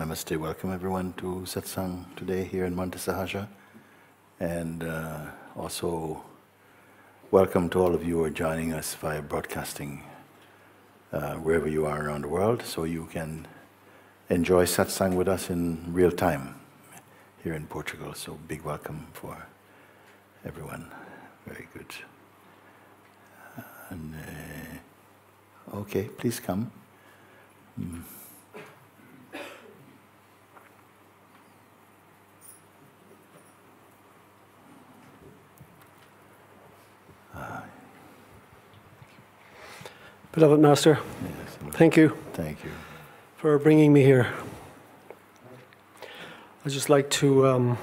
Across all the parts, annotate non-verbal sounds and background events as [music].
namaste. Welcome everyone to satsang today here in Monte Sahaja. And uh, also, welcome to all of you who are joining us via broadcasting uh, wherever you are around the world, so you can enjoy satsang with us in real time here in Portugal. So, big welcome for everyone. Very good. And, uh, okay, please come. Mm. Beloved Master, yes, thank you. Thank you. For bringing me here. I'd just like to um,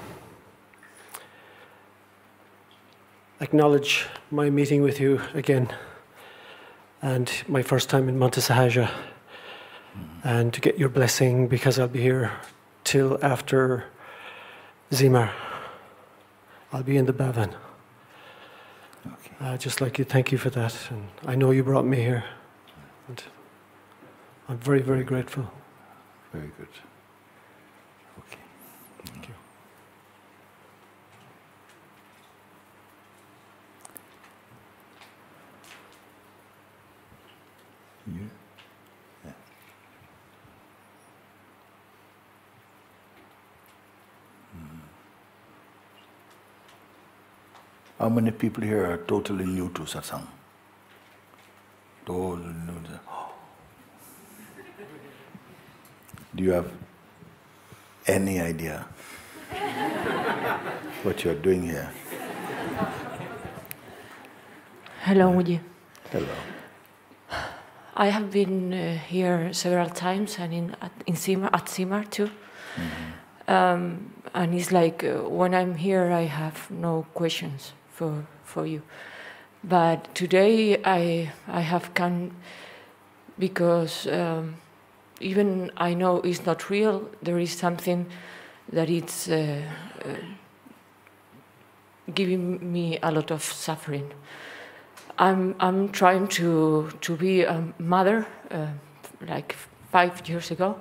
acknowledge my meeting with you again and my first time in Monte Sahaja mm. and to get your blessing because I'll be here till after Zimar. I'll be in the Bhavan. Okay. I'd just like to thank you for that. And I know you brought me here. And I'm very, very grateful. Very good. Okay. Thank you. You? Yeah. Hmm. How many people here are totally new to satsang? Do you have any idea what you're doing here? Hello, Mooji. Hello. I have been uh, here several times and in at, in Simar, at Simar too. Mm-hmm. Um, and it's like uh, when I'm here, I have no questions for for you. But today I, I have come because um, even I know it's not real, there is something that it's uh, uh, giving me a lot of suffering. I'm, I'm trying to, to be a mother uh, like five years ago.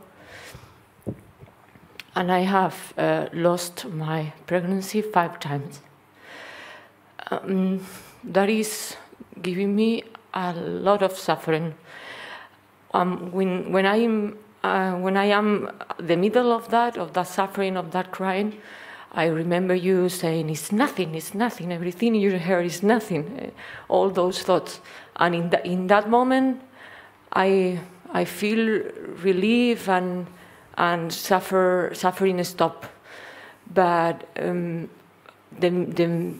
And I have uh, lost my pregnancy five times. Um, that is giving me a lot of suffering. Um, when, when, I am, uh, when I am the middle of that, of that suffering, of that crying, I remember you saying, It's nothing, it's nothing, everything in your hair is nothing, uh, all those thoughts. And in, the, in that moment, I, I feel relief and, and suffer, suffering stop. But um, the, the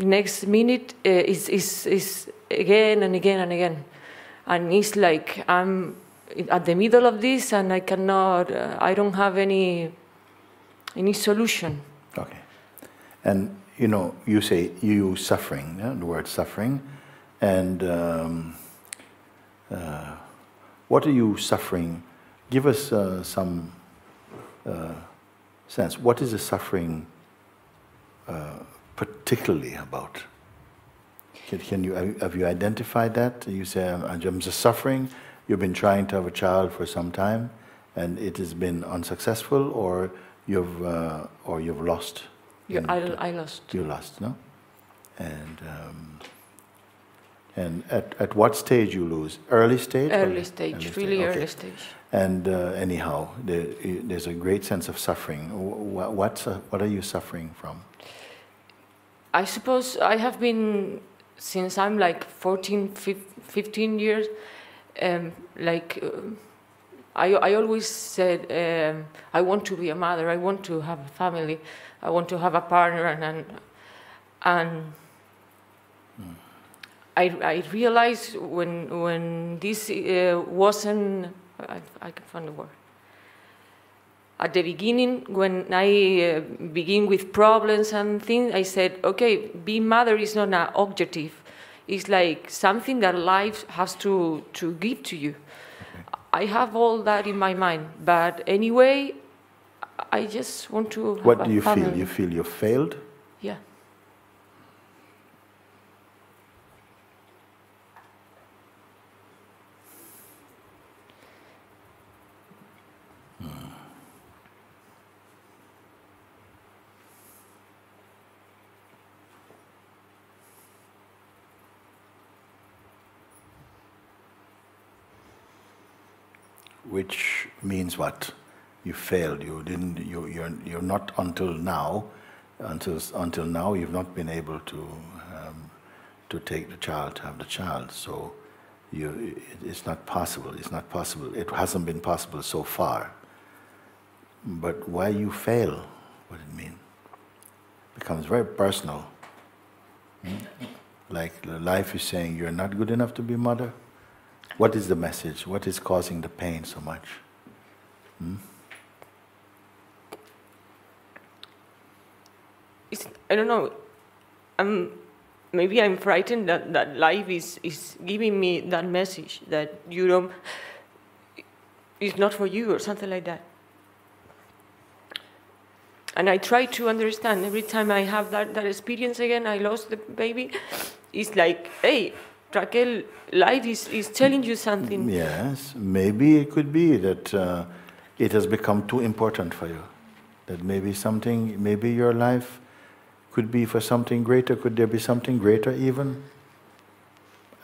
next minute uh, is, is, is again and again and again. And it's like I'm at the middle of this and I cannot, uh, I don't have any, any solution. Okay. And, you know, you say you use suffering, yeah? the word suffering. And um, uh, what are you suffering? Give us uh, some sense. What is the suffering particularly about? Can, can, you have you identified that? You say I'm just suffering. You've been trying to have a child for some time, and it has been unsuccessful, or you've uh, or you've lost. You, I, I lost. You lost, no? And um, and at, at what stage you lose? Early stage? Early stage, early really stage. early stage. And uh, anyhow, there, there's a great sense of suffering. What, uh, what are you suffering from? I suppose I have been since I'm like 14, 15 years, um, like uh, I, I always said um, I want to be a mother, I want to have a family, I want to have a partner, and and, and. I, I realized when when this uh, wasn't I, I can find the word at the beginning, when I uh, begin with problems and things, I said, okay, being mother is not an objective. It's like something that life has to, to give to you. I have all that in my mind, but anyway, I just want to. what do you family. feel? You feel you failed? Yeah. Which means what? You failed. You didn't. You, you're you're not until now, until until now you've not been able to um, to take the child to have the child. So you, it, it's not possible. It's not possible. It hasn't been possible so far. But why you fail? What it mean? Becomes very personal. Hmm? Like life is saying, you're not good enough to be mother. What is the message? What is causing the pain so much? Hmm? It's, I don't know. I'm, maybe I'm frightened that, that life is, is giving me that message that you don't, it's not for you or something like that. And I try to understand every time I have that, that experience again, I lost the baby. It's like, hey, Raquel, life is, is telling you something. Yes, maybe it could be that uh, it has become too important for you. That maybe something, maybe your life could be for something greater. Could there be something greater even?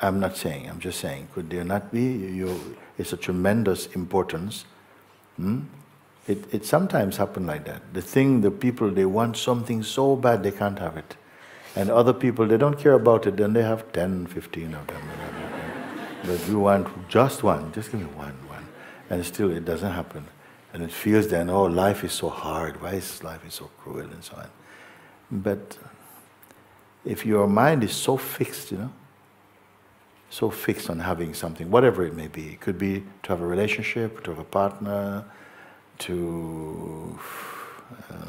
I'm not saying, I'm just saying, could there not be? You, it's a tremendous importance. Hmm? It, it sometimes happens like that. The thing, the people, they want something so bad they can't have it. And other people, they don't care about it, then they have 10, 15 of them. but you want just one, just give me one, one. And still it doesn't happen. And it feels then, oh, life is so hard. Why is life is so cruel and so on. But if your mind is so fixed, you know, so fixed on having something, whatever it may be, it could be to have a relationship, to have a partner, to uh,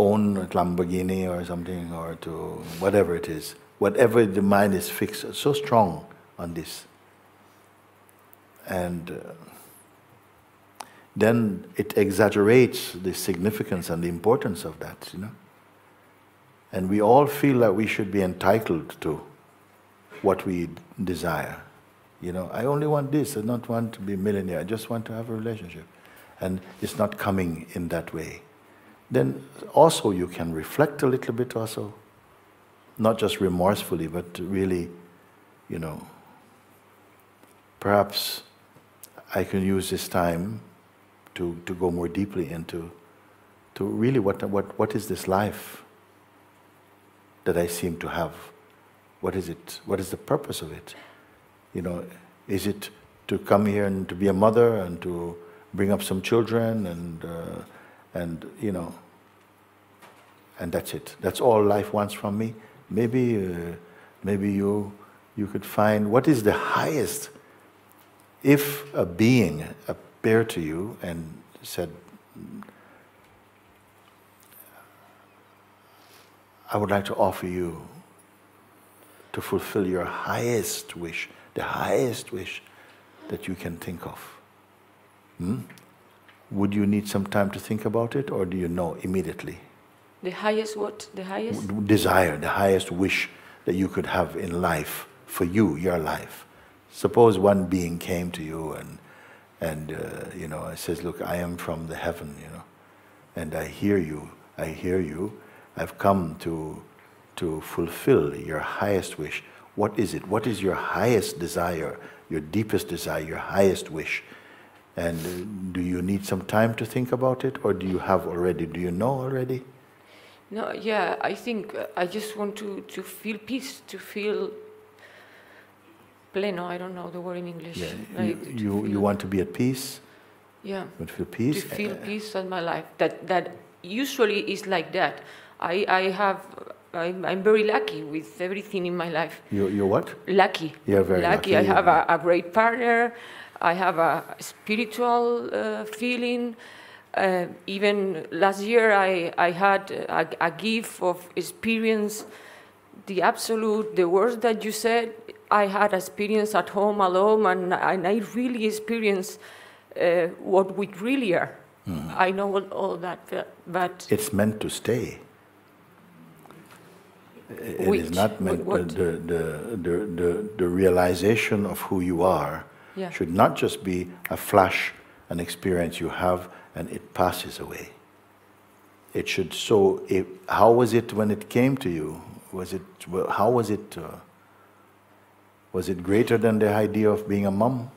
own Lamborghini or something, or to whatever it is, whatever the mind is fixed, so strong on this. And uh, then it exaggerates the significance and the importance of that, you know. And we all feel that we should be entitled to what we desire. You know, I only want this, I don't want to be a millionaire, I just want to have a relationship. And it's not coming in that way. Then also you can reflect a little bit also. Not just remorsefully, but really, you know, perhaps I can use this time to, to go more deeply into to really what, what, what is this life that I seem to have? What is it? What is the purpose of it? You know, is it to come here and to be a mother and to bring up some children and uh, and you know, and that's it. That's all life wants from me. Maybe uh, maybe you you could find what is the highest. If a being appeared to you and said, I would like to offer you to fulfill your highest wish the highest wish that you can think of. Hmm? Would you need some time to think about it, or do you know immediately? The highest what? The highest? Desire, the highest wish that you could have in life for you, your life. Suppose one being came to you and, and uh, you know, says, look, I am from the heaven, you know, and I hear you, I hear you. I've come to, to fulfill your highest wish. What is it? What is your highest desire, your deepest desire, your highest wish? And do you need some time to think about it, or do you have already? Do you know already? No, yeah, I think uh, I just want to, to feel peace, to feel pleno. I don't know the word in English. Yeah, like you, you, you, want to be at peace? Yeah. You want to feel peace? To feel uh, peace in my life. That, that usually is like that. I, I have I'm, I'm very lucky with everything in my life. You, you're what? Lucky. You're very lucky. lucky. I have a, a, great partner. I have a spiritual uh, feeling. Uh, even last year, I, I had a, a, gift of experience, the absolute, the words that you said, I had experience at home alone, and, and I really experienced uh, what we really are. Mm. I know all, all that, but... It's meant to stay. It Which, is not meant what, the, the, the, the, the realization of who you are yeah. should not just be a flash, an experience you have, and it passes away. It should so. It, how was it when it came to you? Was it how was it? Uh, was it greater than the idea of being a mom?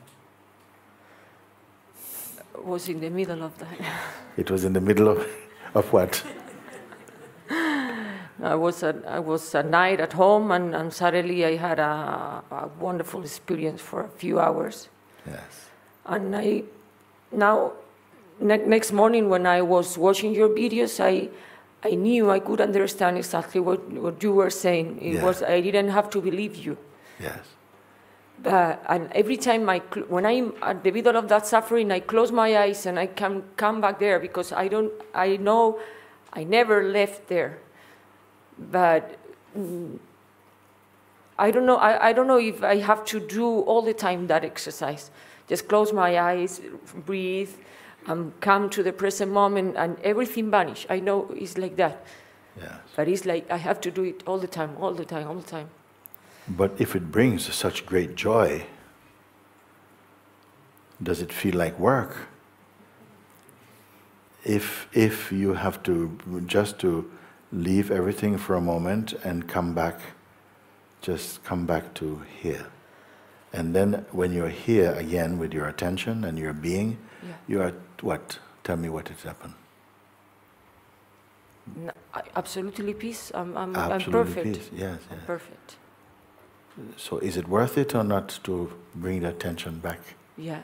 was in the middle of that. [laughs] It was in the middle of, of what? I was at, I was at night at home, and, and suddenly I had a, a wonderful experience for a few hours. Yes. And I now ne- next morning when I was watching your videos, I I knew I could understand exactly what, what you were saying. It Yeah. was I didn't have to believe you. Yes. Uh, and every time I, when I'm at the middle of that suffering, I close my eyes and I can come back there because I don't, I know I never left there. But I don't know, I, I don't know if I have to do all the time that exercise. Just close my eyes, breathe, and come to the present moment and everything vanish. I know it's like that. Yes. But it's like I have to do it all the time, all the time, all the time. But if it brings such great joy, does it feel like work? If, if you have to just to leave everything for a moment and come back, just come back to here. And then when you're here again with your attention and your being, Yeah. you are what? Tell me what has happened. No, absolutely peace. I'm, I'm, I'm Absolutely perfect. peace. Yes, yes. Perfect. So is it worth it or not to bring the attention back? Yeah.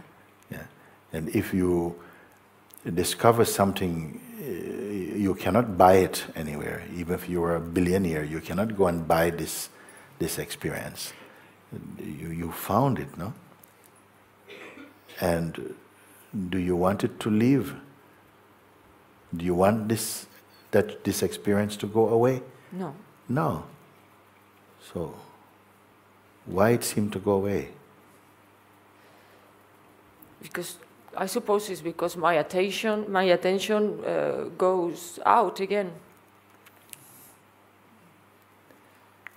Yeah. And if you discover something, uh, you cannot buy it anywhere. Even if you are a billionaire, you cannot go and buy this, this experience. You, you found it, no? And do you want it to leave? Do you want this, that, this experience to go away? No. No. So, why it seemed to go away? Because I suppose it's because my attention, my attention uh, goes out again.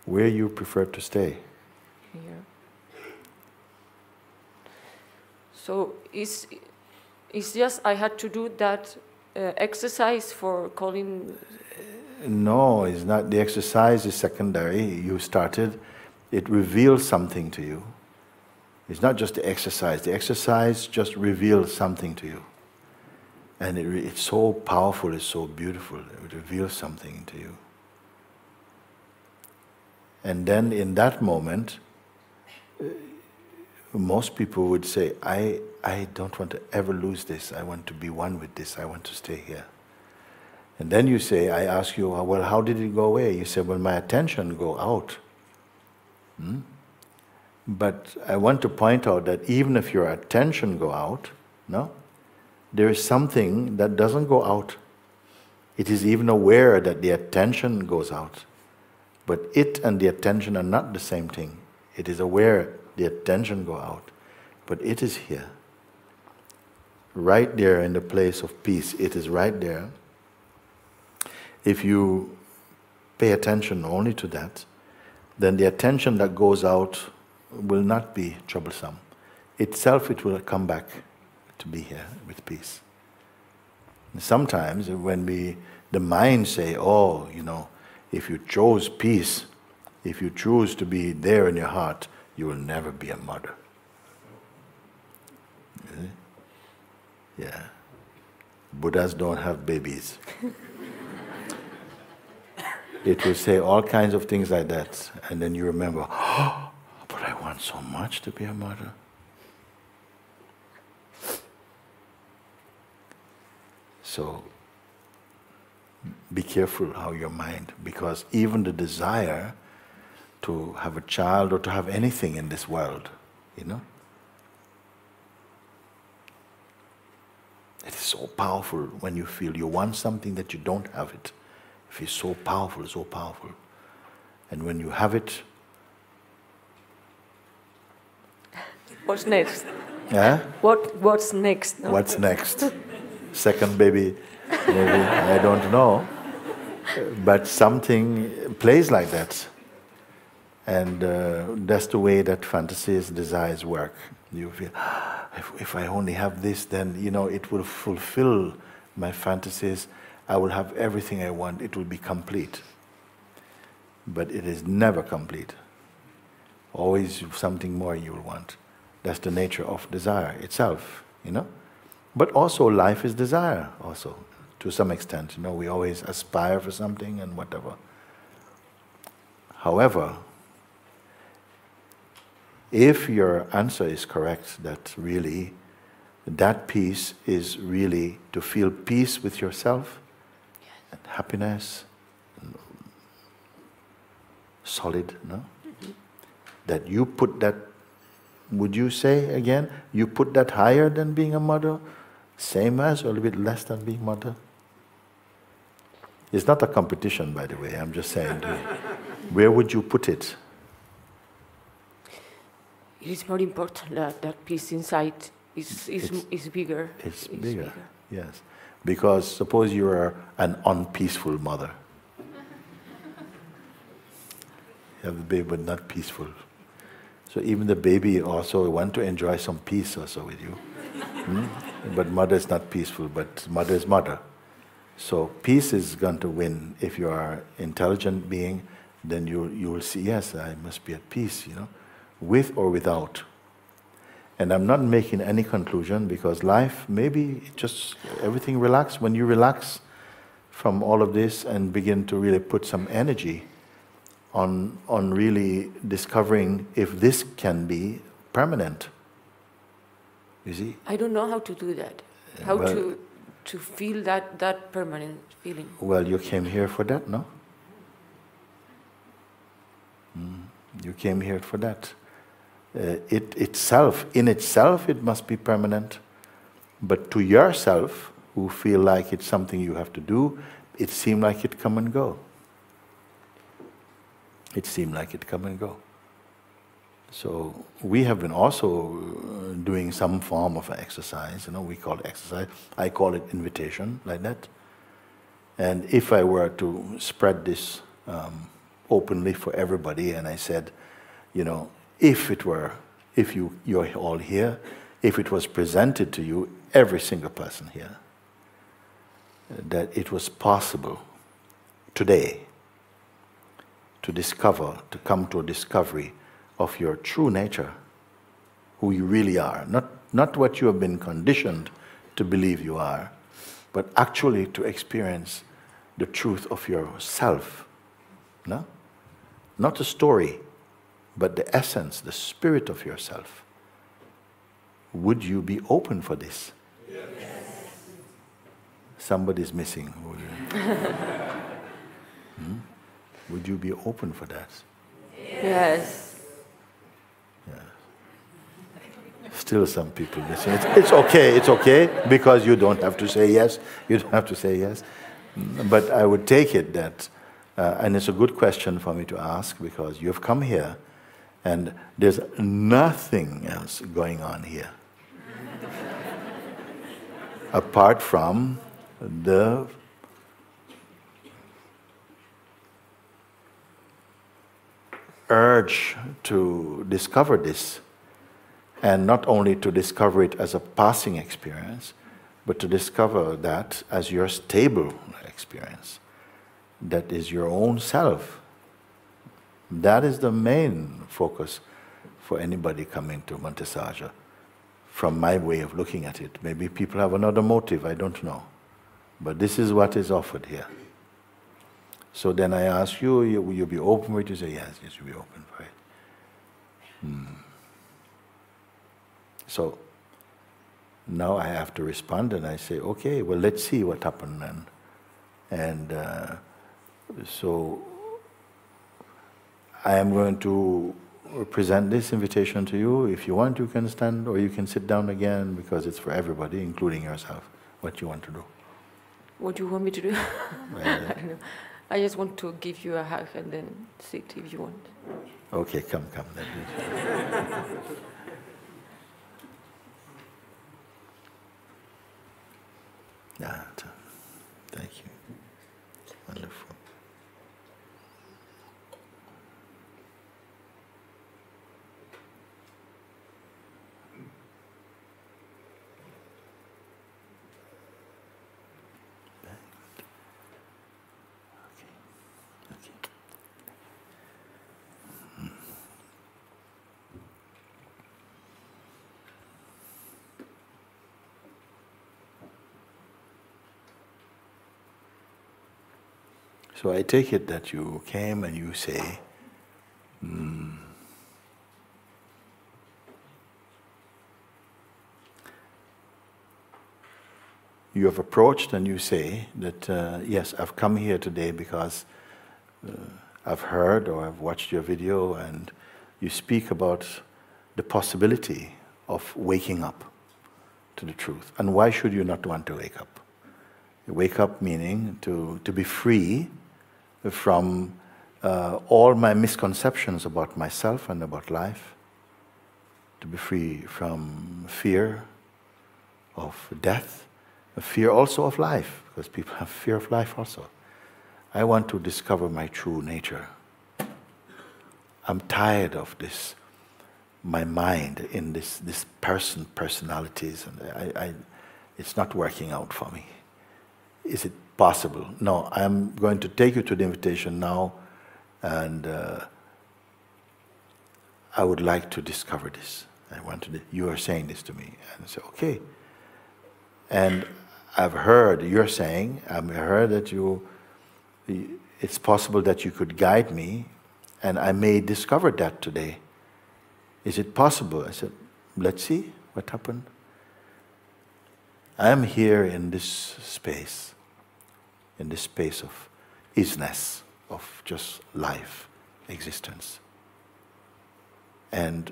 Where you prefer to stay? Here. So it's, it's just I had to do that uh, exercise for calling. No, it's not. The exercise is secondary. You started, it reveals something to you. It's not just the exercise. The exercise just reveals something to you. And it, it's so powerful, it's so beautiful. It reveals something to you. And then in that moment, uh, most people would say, I, I don't want to ever lose this. I want to be one with this. I want to stay here. And then you say, I ask you, well, how did it go away? You say, well, my attention go out. Hmm? But I want to point out that even if your attention go out, no, there is something that doesn't go out. It is even aware that the attention goes out. But it and the attention are not the same thing. It is aware the attention go out, but it is here. Right there in the place of peace, it is right there. If you pay attention only to that, then the attention that goes out will not be troublesome. Itself, it will come back to be here with peace. Sometimes, when we, the mind say, "Oh, you know, if you chose peace, if you choose to be there in your heart, you will never be a mother." Really? Eh? Yeah. Buddhas don't have babies. [laughs] it will say all kinds of things like that, and then you remember, [gasps] oh, want so much to be a mother. So be careful how your mind, because even the desire to have a child or to have anything in this world, you know, it is so powerful when you feel you want something that you don't have it. It feels so powerful, so powerful. And when you have it, What's next? yeah, What What's next? no? what's next? Second baby, maybe, I don't know. But something plays like that. And uh, that's the way that fantasies, desires work. You feel, "Ah, if, if I only have this, then, you know, it will fulfill my fantasies. I will have everything I want. It will be complete. But it is never complete. Always something more you will want. That's the nature of desire itself, you know? But also, life is desire, also, to some extent. You know, we always aspire for something and whatever. However, if your answer is correct, that really that peace is really to feel peace with yourself yes. and happiness, and solid, no? Mm-hmm. That you put that, would you say again, you put that higher than being a mother? Same as or a little bit less than being mother? It's not a competition, by the way, I'm just saying. [laughs] where would you put it? It is more important that, that peace inside is, is, it's, is bigger. It's, it's bigger, bigger, yes. Because suppose you are an unpeaceful mother. you have a baby but not peaceful. So even the baby also want to enjoy some peace also with you. hmm? But mother is not peaceful, but mother is mother. So peace is going to win. If you are intelligent being, then you, you will see, yes, I must be at peace, you know, with or without. And I'm not making any conclusion because life, maybe just everything relax. When you relax from all of this and begin to really put some energy on, on really discovering if this can be permanent. You see? I don't know how to do that. How well, to, to feel that, that permanent feeling. Well, you came here for that, no? Mm. You came here for that uh, it itself, in itself, it must be permanent. But to yourself, who feel like it's something you have to do, it seemed like it come and go. It seemed like it come and go. So we have been also uh, doing some form of exercise. You know, we call it exercise. I call it invitation, like that. And if I were to spread this um, openly for everybody, and I said, you know, if it were, if you, you're all here, if it was presented to you, every single person here, that it was possible today to discover, to come to a discovery of your true nature, who you really are, not, not what you have been conditioned to believe you are, but actually to experience the truth of yourself. No? Not a story, but the essence, the spirit of yourself. Would you be open for this? Yes. Somebody's missing. [laughs] Would you be open for that? Yes. Yeah. Still some people missing. It's, it's okay, it's okay, because you don't have to say yes. You don't have to say yes. But I would take it that, uh, and it's a good question for me to ask because you've come here and there's nothing else going on here. [laughs] Apart from the urge to discover this, and not only to discover it as a passing experience, but to discover that as your stable experience, that is your own self that is the main focus for anybody coming to Monte Sahaja, from my way of looking at it. Maybe people have another motive, I don't know. But this is what is offered here. So then I ask you, will you be open for it? You say, yes, yes, you'll be open for it. Hmm. So now I have to respond and I say, okay, well, let's see what happened then. And uh, so I am going to present this invitation to you. If you want, you can stand or you can sit down again because it's for everybody, including yourself, what you want to do. What do you want me to do? [laughs] I don't know. I just want to give you a hug and then sit if you want. Okay, come, come. yeah, [laughs] thank you. Wonderful. So I take it that you came and you say, mm, you have approached and you say that, uh, yes, I've come here today because uh, I've heard or I've watched your video and you speak about the possibility of waking up to the truth. And why should you not want to wake up? Wake up meaning to, to be free from uh, all my misconceptions about myself and about life, to be free from fear of death, a fear also of life, because people have fear of life also. I want to discover my true nature. I'm tired of this, my mind in this, this person, personalities, and I, I, it's not working out for me. Is it possible? No, I'm going to take you to the invitation now, and uh, I would like to discover this. I want to, you are saying this to me. And I say, okay. And I've heard, you're saying, I've heard that you, it's possible that you could guide me, and I may discover that today. Is it possible? I said, let's see what happened. I am here in this space, in this space of isness, of just life, existence. And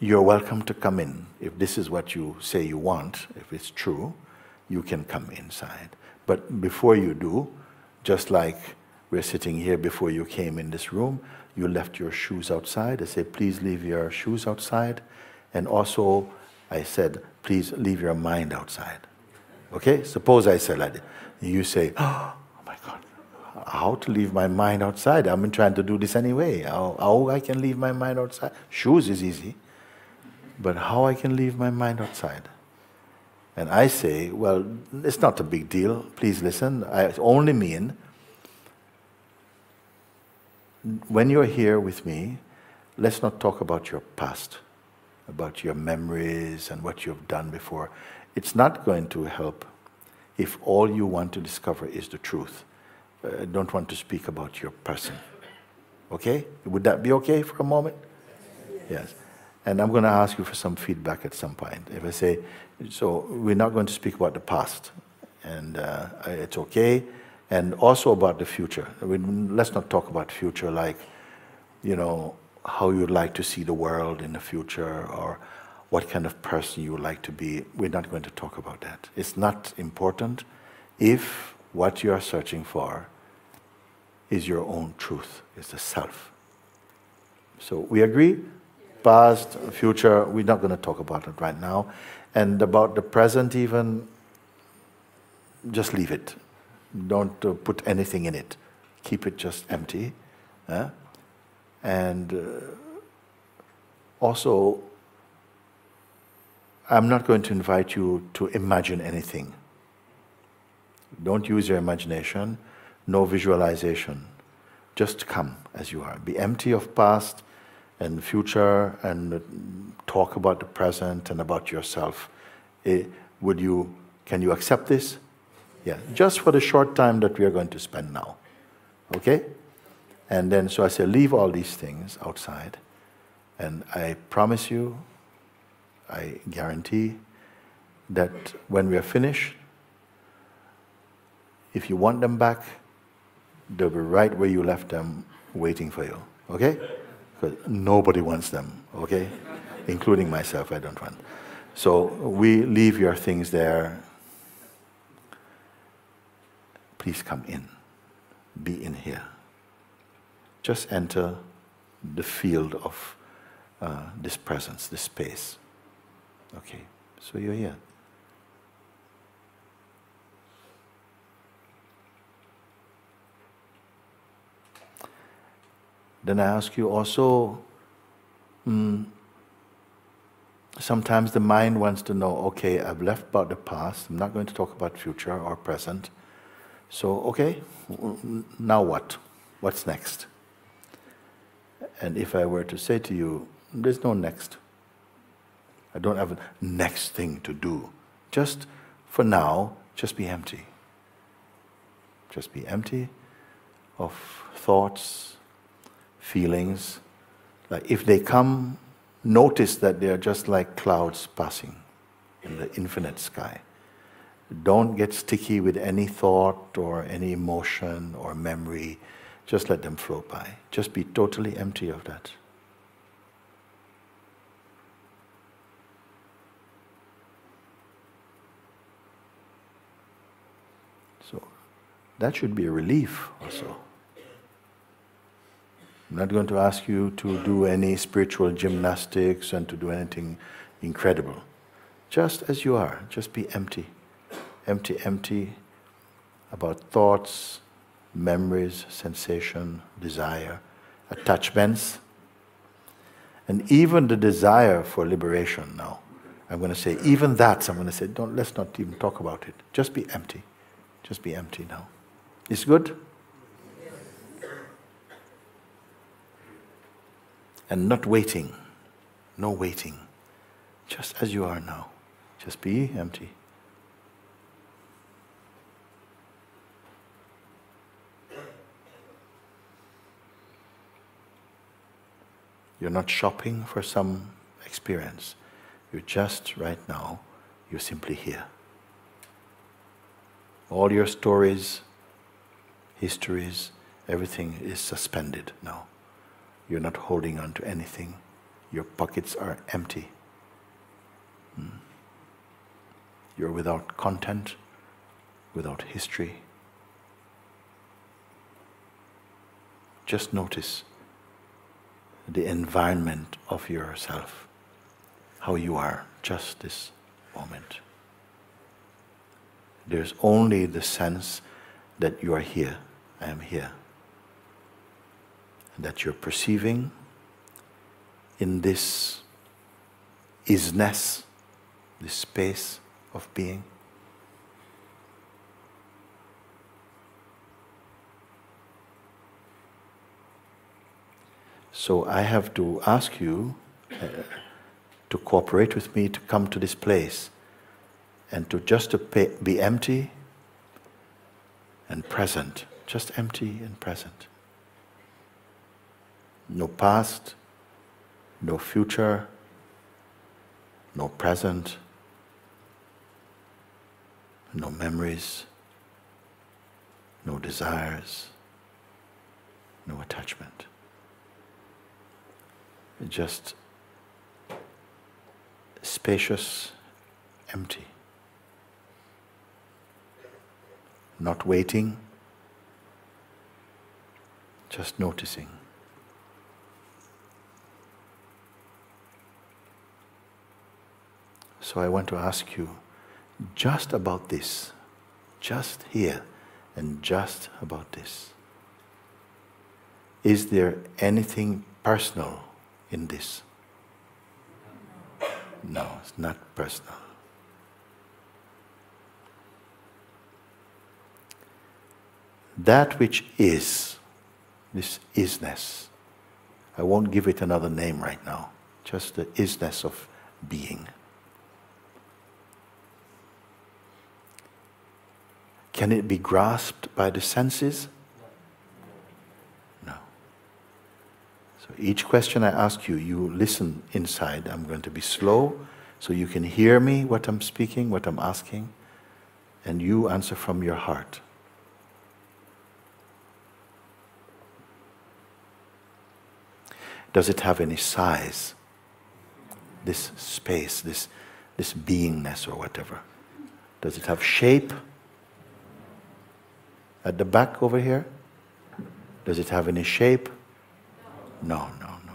you're welcome to come in. If this is what you say you want, if it's true, you can come inside. But before you do, just like we're sitting here before you came in this room, you left your shoes outside. I say, please leave your shoes outside. And also, I said, please leave your mind outside. Okay? Suppose I said that. You say, [gasps] oh my God, how to leave my mind outside? I've been trying to do this anyway. How, how I can leave my mind outside? Shoes is easy. But how I can leave my mind outside? And I say, well, it's not a big deal. Please listen. I only mean when you're here with me, let's not talk about your past, about your memories and what you've done before. It's not going to help if all you want to discover is the truth. I uh, don't want to speak about your person. Okay? Would that be okay for a moment? Yes. And I'm going to ask you for some feedback at some point. If I say, so we're not going to speak about the past, and uh, it's okay, and also about the future. We, let's not talk about future like, you know, how you'd like to see the world in the future or what kind of person you would like to be. We're not going to talk about that. It's not important if what you are searching for is your own truth, is the self. So we agree? past, future, we're not going to talk about it right now. And about the present, even, just leave it. Don't uh, put anything in it. Keep it just empty. Uh? And uh, also, I'm not going to invite you to imagine anything. Don't use your imagination, no visualization. Just come as you are. Be empty of past and future and talk about the present and about yourself. Eh, would you, can you accept this? Yeah, just for the short time that we are going to spend now. Okay? And then, so I say, leave all these things outside. And I promise you, I guarantee that when we are finished, if you want them back, they'll be right where you left them waiting for you. Okay? because nobody wants them, okay? Including myself, I don't want. So we leave your things there. Please come in. Be in here. Just enter the field of uh, this presence, this space. Okay, so you're here. Then I ask you also, mm, sometimes the mind wants to know, okay, I've left about the past, I'm not going to talk about future or present. So, okay, now what? What's next? And if I were to say to you, there's no next. I don't have a next thing to do. Just for now, just be empty. Just be empty of thoughts, feelings. Like if they come, notice that they are just like clouds passing in the infinite sky. Don't get sticky with any thought or any emotion or memory. Just let them float by. Just be totally empty of that. So that should be a relief also. I'm not going to ask you to do any spiritual gymnastics and to do anything incredible. Just as you are, just be empty. Empty, empty about thoughts, memories, sensation, desire, attachments, and even the desire for liberation now. I'm going to say, even that, I'm going to say, don't, let's not even talk about it. Just be empty. Just be empty now. Is good? And not waiting. No waiting. Just as you are now. Just be empty. You're not shopping for some experience. You're just right now, you're simply here. All your stories, histories, everything is suspended now. You're not holding on to anything. Your pockets are empty. Hmm. You're without content, without history. Just notice the environment of yourself, how you are just this moment. There's only the sense that you are here, I am here. And that you're perceiving in this isness, this space of being. So I have to ask you uh, to cooperate with me to come to this place and to just to pay, be empty and present, just empty and present. No past, no future, no present, no memories, no desires, no attachment. Just spacious, empty. Not waiting, just noticing. So I want to ask you just about this, just here, and just about this. Is there anything personal in this? No, it's not personal. That which is, this isness, I won't give it another name right now, just the isness of being. Can it be grasped by the senses? No. So each question I ask you, you listen inside. I'm going to be slow so you can hear me, what I'm speaking, what I'm asking, and you answer from your heart. Does it have any size? This space, this, this beingness or whatever. Does it have shape? At the back over here? Does it have any shape? No, no, no.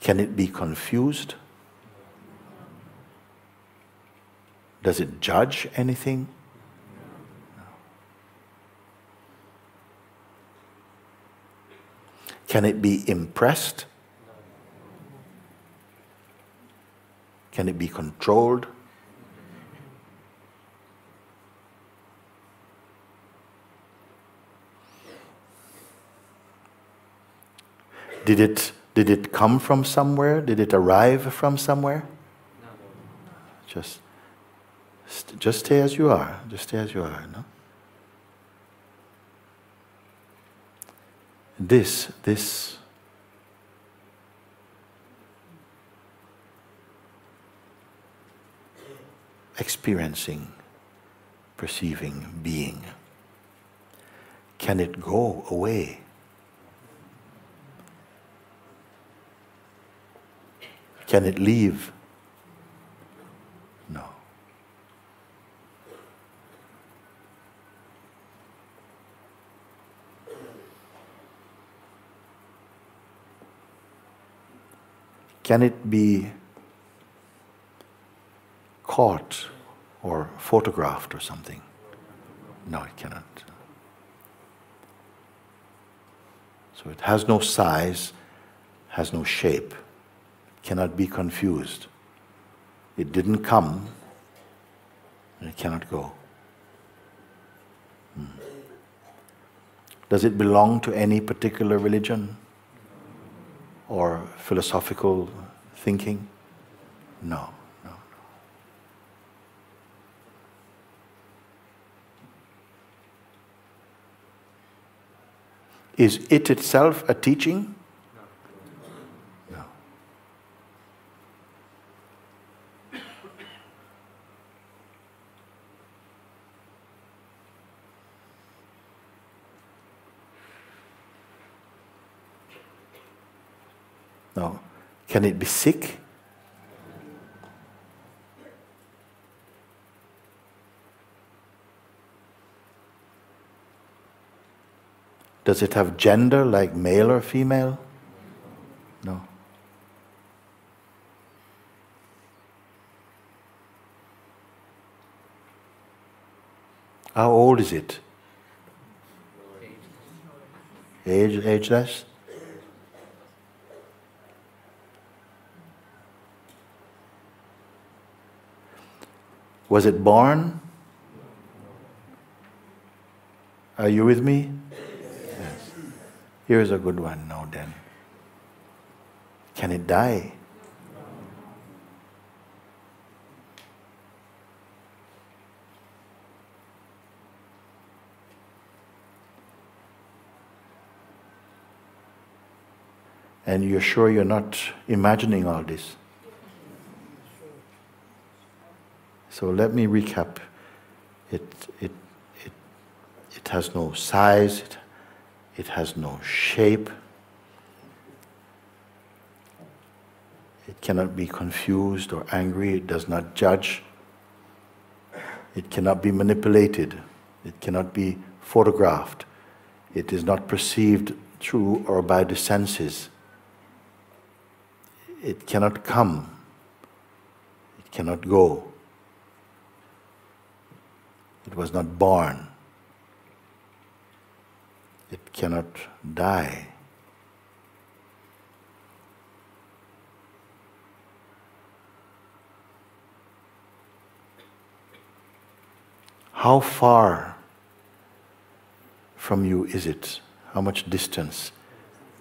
Can it be confused? Does it judge anything? Can it be impressed? Can it be controlled? Did it, did it come from somewhere? Did it arrive from somewhere? Just, just stay as you are. Just stay as you are. No? This, this experiencing, perceiving, being, can it go away? Can it leave? Can it be caught or photographed or something? No, it cannot. So it has no size, has no shape cannot be confused. It didn't come, and it cannot go. Hmm. Does it belong to any particular religion or philosophical thinking? No, no, no. Is it itself a teaching? Can it be sick? Does it have gender like male or female? No. How old is it? Age, ageless? Was it born? Are you with me? Yes. Here's a good one now then. Can it die? And you're sure you're not imagining all this? So let me recap. It, it, it, it has no size, it, it has no shape, it cannot be confused or angry, it does not judge, it cannot be manipulated, it cannot be photographed, it is not perceived through or by the senses. It cannot come, it cannot go. It was not born. It cannot die. How far from you is it? How much distance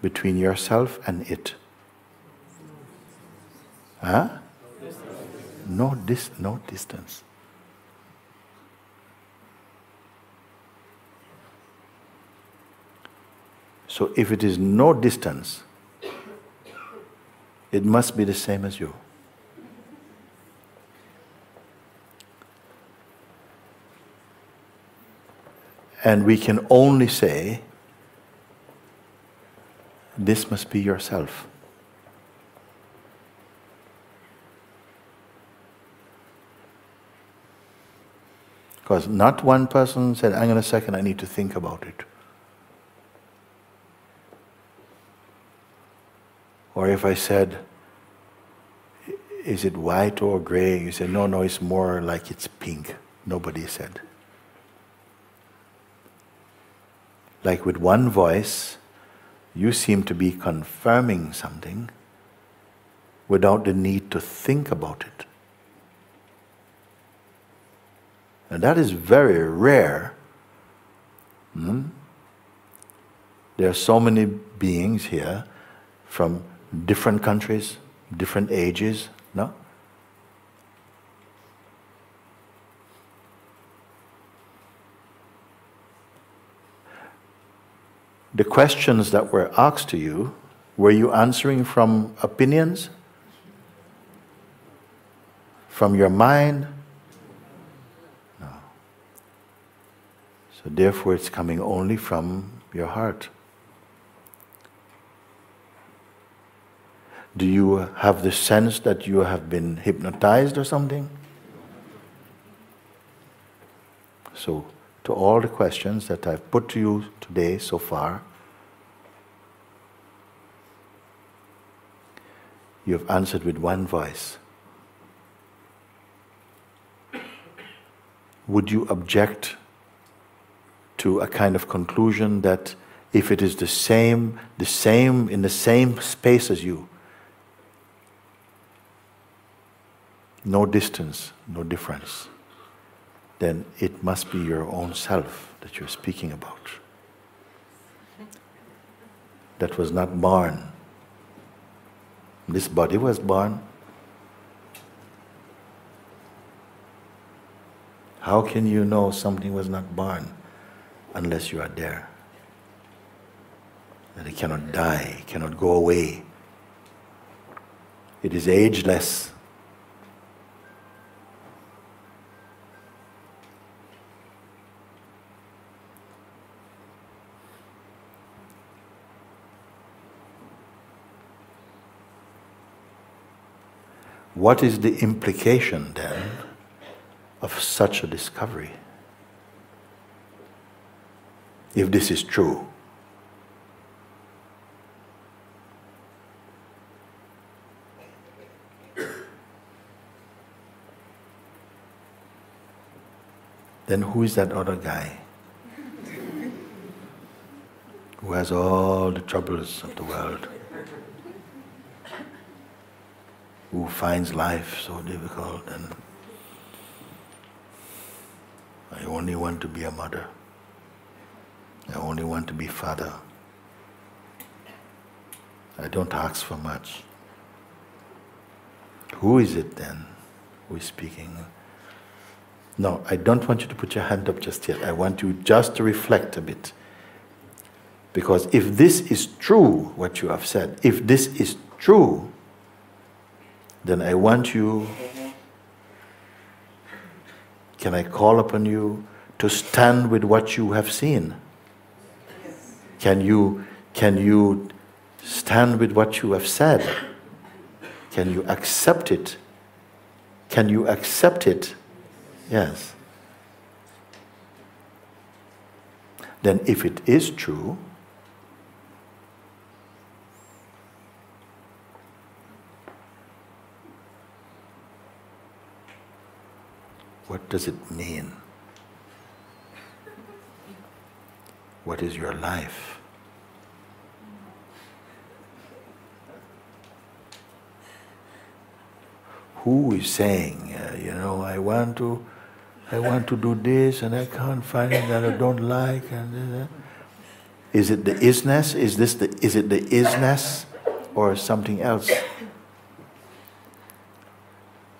between yourself and it? Huh? No, dis- no distance. So if it is no distance, it must be the same as you. And we can only say, this must be yourself. Because not one person said, hang on a second, I need to think about it. Or if I said, is it white or gray? You said, no, no, it's more like it's pink. Nobody said. Like with one voice, you seem to be confirming something without the need to think about it. And that is very rare. Hmm? There are so many beings here from different countries, different ages, no? The questions that were asked to you, were you answering from opinions? From your mind? No. So, therefore, it's coming only from your heart. Do you have the sense that you have been hypnotized or something? So, to all the questions that I've put to you today so far, you have answered with one voice. Would you object to a kind of conclusion that if it is the same, the same, in the same space as you, no distance, no difference, then it must be your own self that you're speaking about. That was not born. This body was born. How can you know something was not born unless you are there? That it cannot die, cannot go away. It is ageless. What is the implication then of such a discovery? If this is true. Then who is that other guy? Who has all the troubles of the world? Who finds life so difficult and I only want to be a mother. I only want to be father. I don't ask for much. Who is it then who is speaking? No, I don't want you to put your hand up just yet. I want you just to reflect a bit. Because if this is true, what you have said, if this is true, then I want you, can I call upon you to stand with what you have seen? Can you, can you stand with what you have said? Can you accept it? Can you accept it? Yes. Then, if it is true, What does it mean? What is your life? Who is saying, uh, you know, I want to, I want to do this and I can't find it that I don't like and uh, is it the isness? Is this the is it the isness or something else?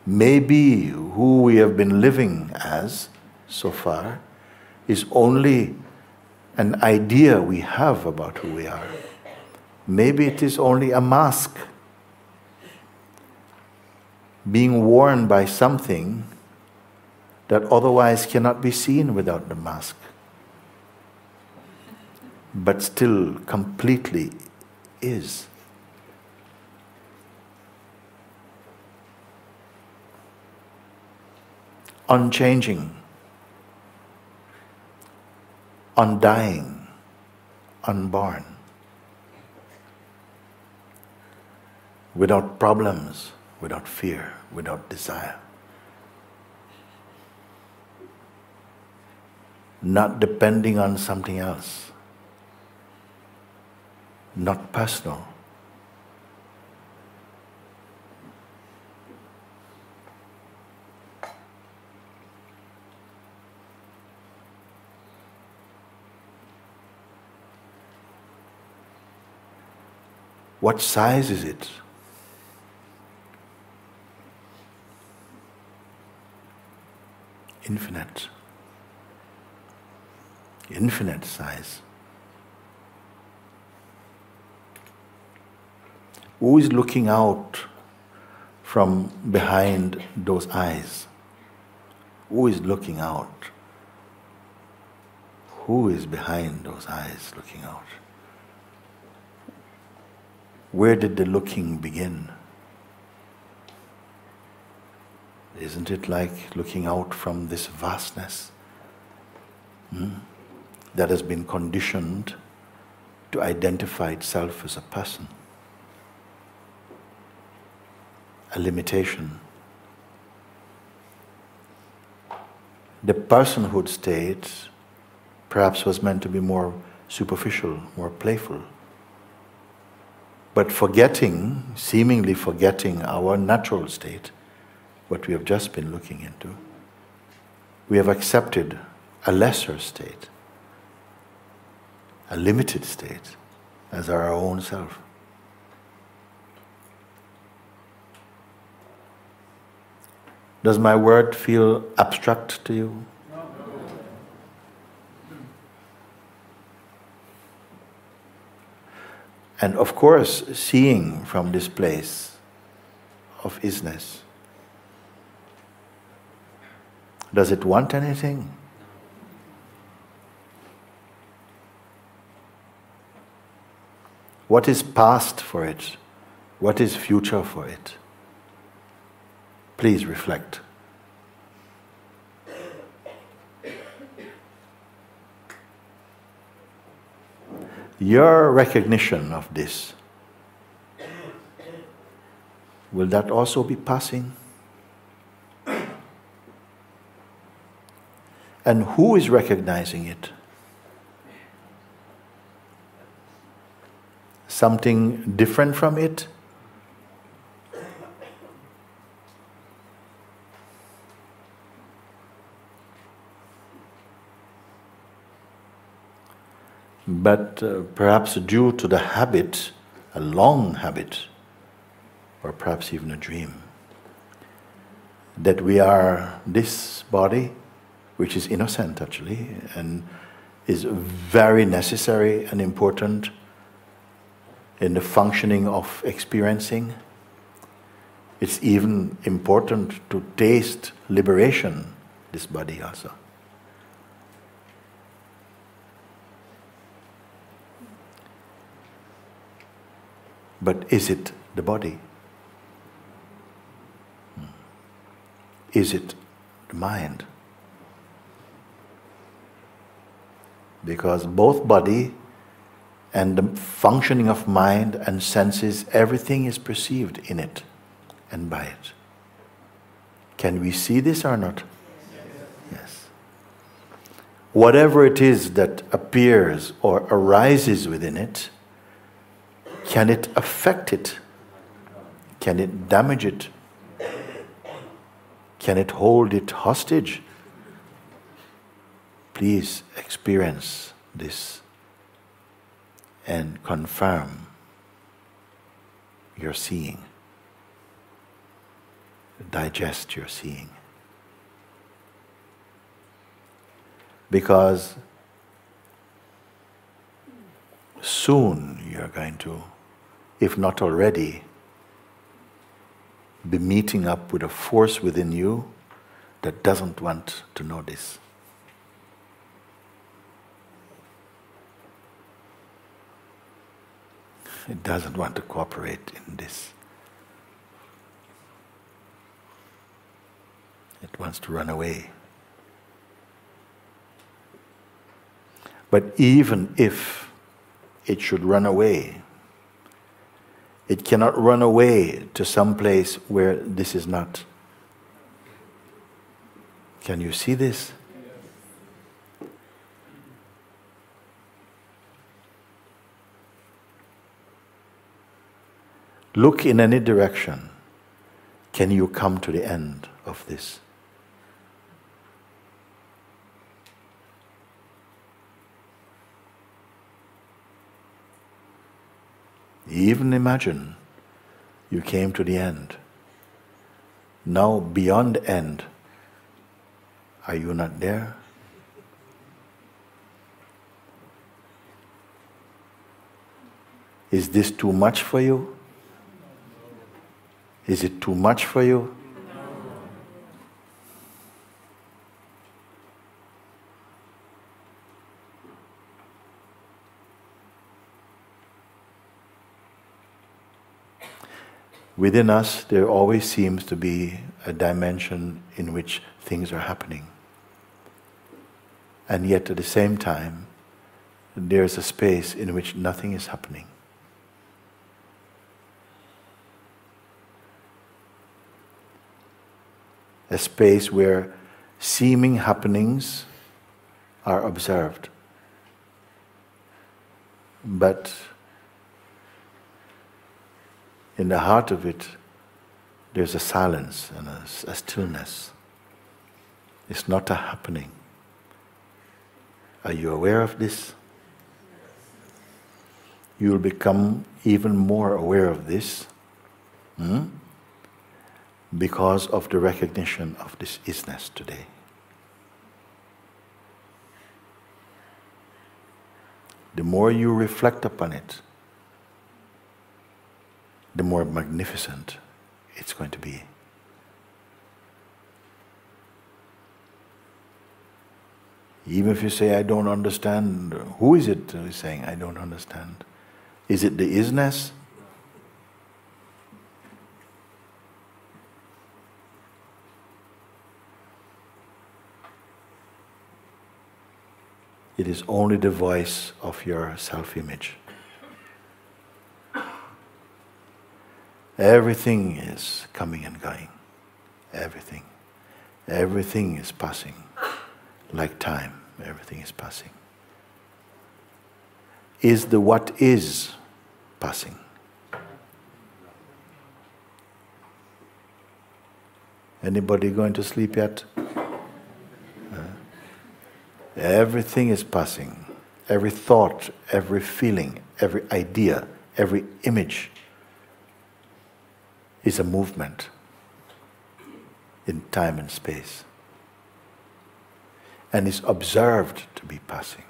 Maybe who we have been living as so far is only an idea we have about who we are. Maybe it is only a mask being worn by something that otherwise cannot be seen without the mask, but still completely is. Unchanging, undying, unborn, without problems, without fear, without desire. Not depending on something else, not personal. What size is it? Infinite. Infinite size. Who is looking out from behind those eyes? Who is looking out? Who is behind those eyes looking out? Where did the looking begin? Isn't it like looking out from this vastness hmm, that has been conditioned to identify itself as a person? A limitation. The personhood state perhaps was meant to be more superficial, more playful. But forgetting, seemingly forgetting our natural state, what we have just been looking into, we have accepted a lesser state, a limited state, as our own self. Does my word feel abstract to you? And of course, seeing from this place of isness, does it want anything? What is past for it? What is future for it? Please reflect. Your recognition of this, will that also be passing? And who is recognizing it? Something different from it? But uh, perhaps due to the habit, a long habit, or perhaps even a dream, that we are this body, which is innocent actually, and is very necessary and important in the functioning of experiencing. It's even important to taste liberation, this body also. But is it the body? Is it the mind? Because both body and the functioning of mind and senses, everything is perceived in it and by it. Can we see this or not? Yes. Whatever it is that appears or arises within it, can it affect it? Can it damage it? Can it hold it hostage? Please experience this and confirm your seeing. Digest your seeing. Because soon you're going to if not already, be meeting up with a force within you that doesn't want to know this. It doesn't want to cooperate in this. It wants to run away. But even if it should run away, it cannot run away to some place where this is not. Can you see this? Look in any direction. Can you come to the end of this? Even imagine you came to the end. Now, beyond end, are you not there? Is this too much for you? Is it too much for you? Within us, there always seems to be a dimension in which things are happening. And yet, at the same time, there's a space in which nothing is happening. A space where seeming happenings are observed. But in the heart of it, there's a silence and a, a stillness. It's not a happening. Are you aware of this? You will become even more aware of this hmm? because of the recognition of this isness today. The more you reflect upon it, the more magnificent it's going to be. Even if you say, I don't understand, who is it who is saying, I don't understand? Is it the isness? It is only the voice of your self image. Everything is coming and going. Everything. Everything is passing. Like time, everything is passing. Is the what is passing? Anybody going to sleep yet? Uh, everything is passing. Every thought, every feeling, every idea, every image is a movement in time and space and is observed to be passing.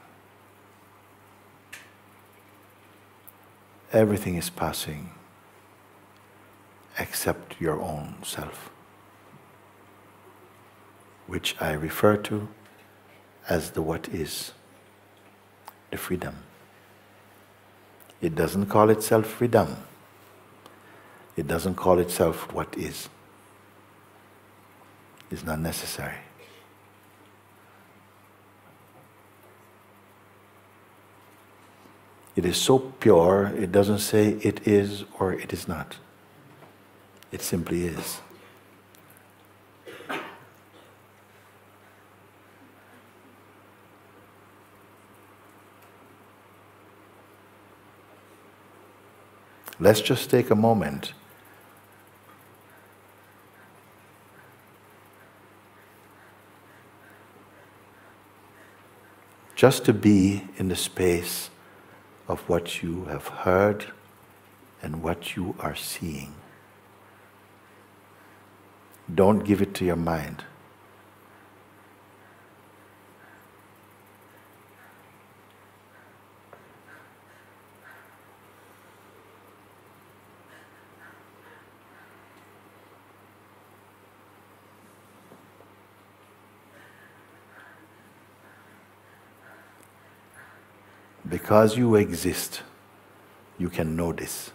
Everything is passing except your own self, which I refer to as the what is, the freedom. It doesn't call itself freedom. It doesn't call itself what is. It's not necessary. It is so pure, it doesn't say it is or it is not. It simply is. Let's just take a moment just to be in the space of what you have heard and what you are seeing. Don't give it to your mind. Because you exist, you can know this.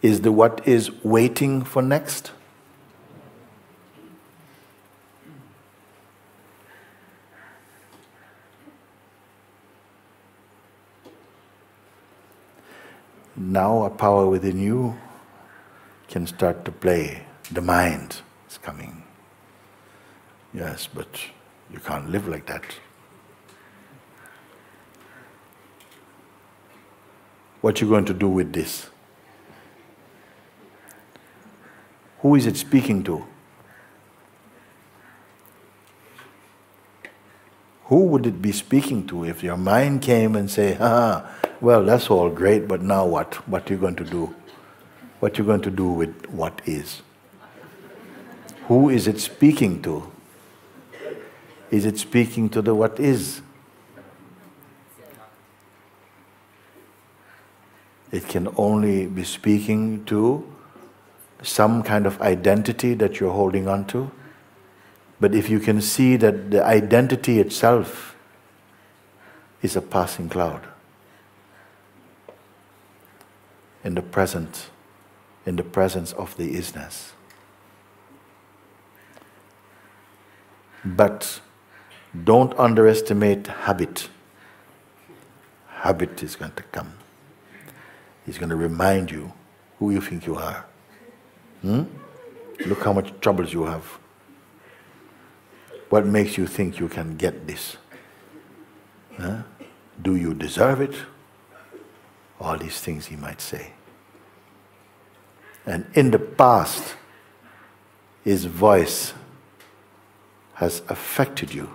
Is the what is waiting for next? Now a power within you can start to play. The mind is coming. Yes, but you can't live like that. What you going to do with this? Who is it speaking to? Who would it be speaking to if your mind came and say, ah, well, that's all great, but now what? What are you going to do? What are you going to do with what is? Who is it speaking to? Is it speaking to the what is? It can only be speaking to some kind of identity that you're holding on to. But if you can see that the identity itself is a passing cloud in the present, in the presence of the isness. But don't underestimate habit. Habit is going to come. He's going to remind you who you think you are. Hmm? Look how much troubles you have. What makes you think you can get this? Huh? Do you deserve it? All these things he might say. And in the past, his voice has affected you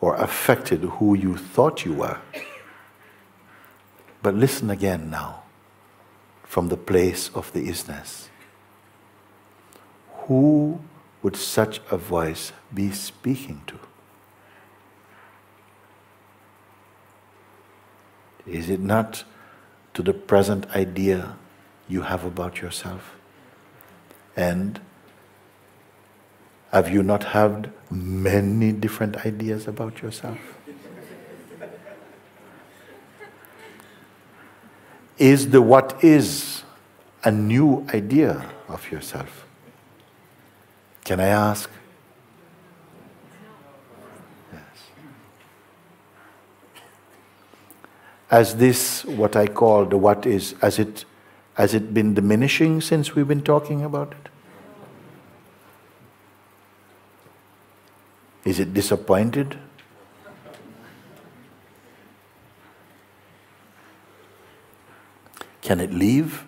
or affected who you thought you were. But listen again now from the place of the isness. Who would such a voice be speaking to? Is it not to the present idea you have about yourself? And have you not had many different ideas about yourself? Is the what is a new idea of yourself? Can I ask? As this, what I call the what is, has it, has it been diminishing since we've been talking about it? Is it disappointed? Can it leave?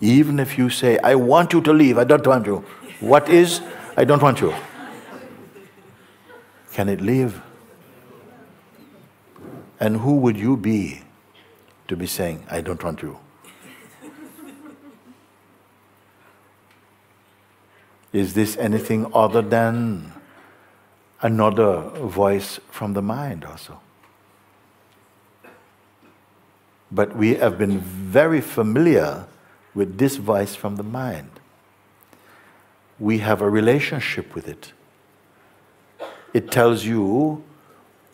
Even if you say, I want you to leave, I don't want you. What is, I don't want you. Can it leave? And who would you be to be saying, I don't want you? Is this anything other than another voice from the mind also? But we have been very familiar with this voice from the mind. We have a relationship with it. It tells you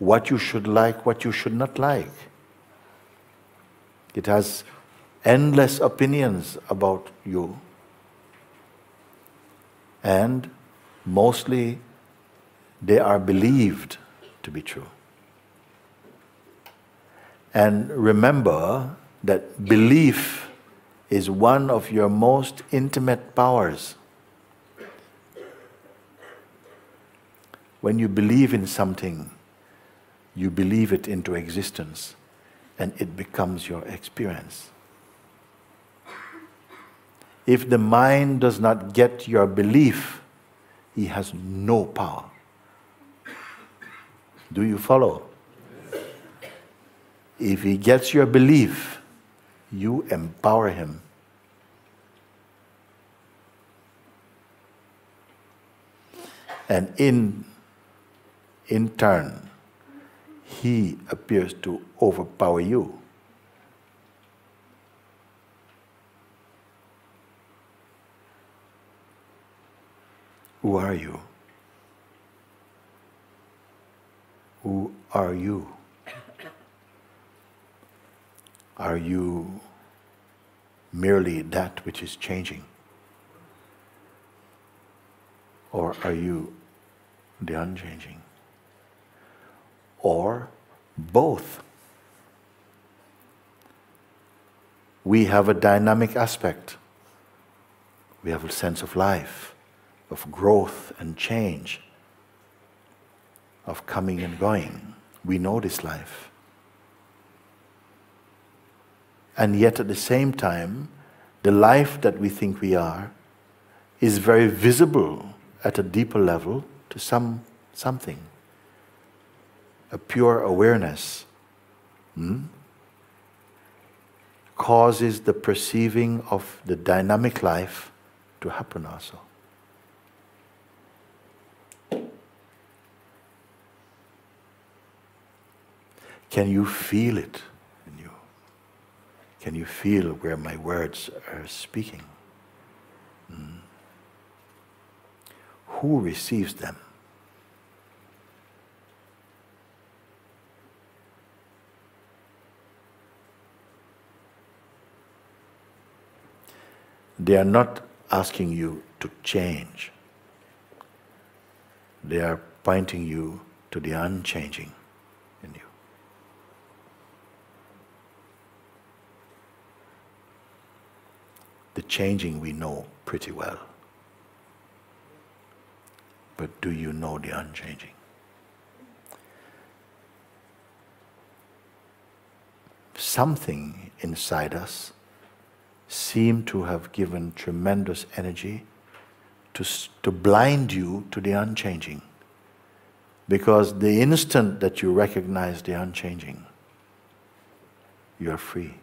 what you should like, what you should not like. It has endless opinions about you and mostly they are believed to be true. And remember that belief is one of your most intimate powers. When you believe in something, you believe it into existence and it becomes your experience. If the mind does not get your belief, he has no power. Do you follow? If he gets your belief, you empower him. And in, in turn, he appears to overpower you. Who are you? Who are you? Are you merely that which is changing? Or are you the unchanging? Or both? We have a dynamic aspect. We have a sense of life of growth and change, of coming and going. We know this life. And yet, at the same time, the life that we think we are is very visible at a deeper level to some something, a pure awareness, hmm, causes the perceiving of the dynamic life to happen also. Can you feel it in you? Can you feel where my words are speaking? Mm. Who receives them? They are not asking you to change. They are pointing you to the unchanging in you. The changing we know pretty well. But do you know the unchanging? Something inside us seem to have given tremendous energy to, to blind you to the unchanging. Because the instant that you recognize the unchanging, you are free.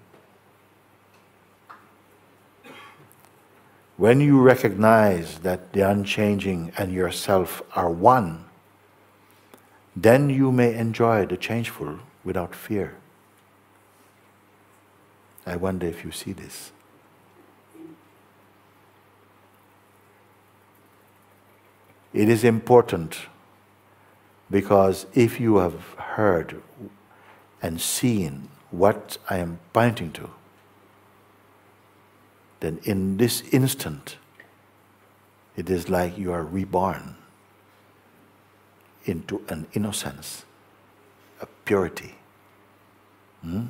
When you recognize that the unchanging and yourself are one, then you may enjoy the changeful without fear. I wonder if you see this. It is important because if you have heard and seen what I am pointing to, then in this instant, it is like you are reborn into an innocence, a purity. Hmm?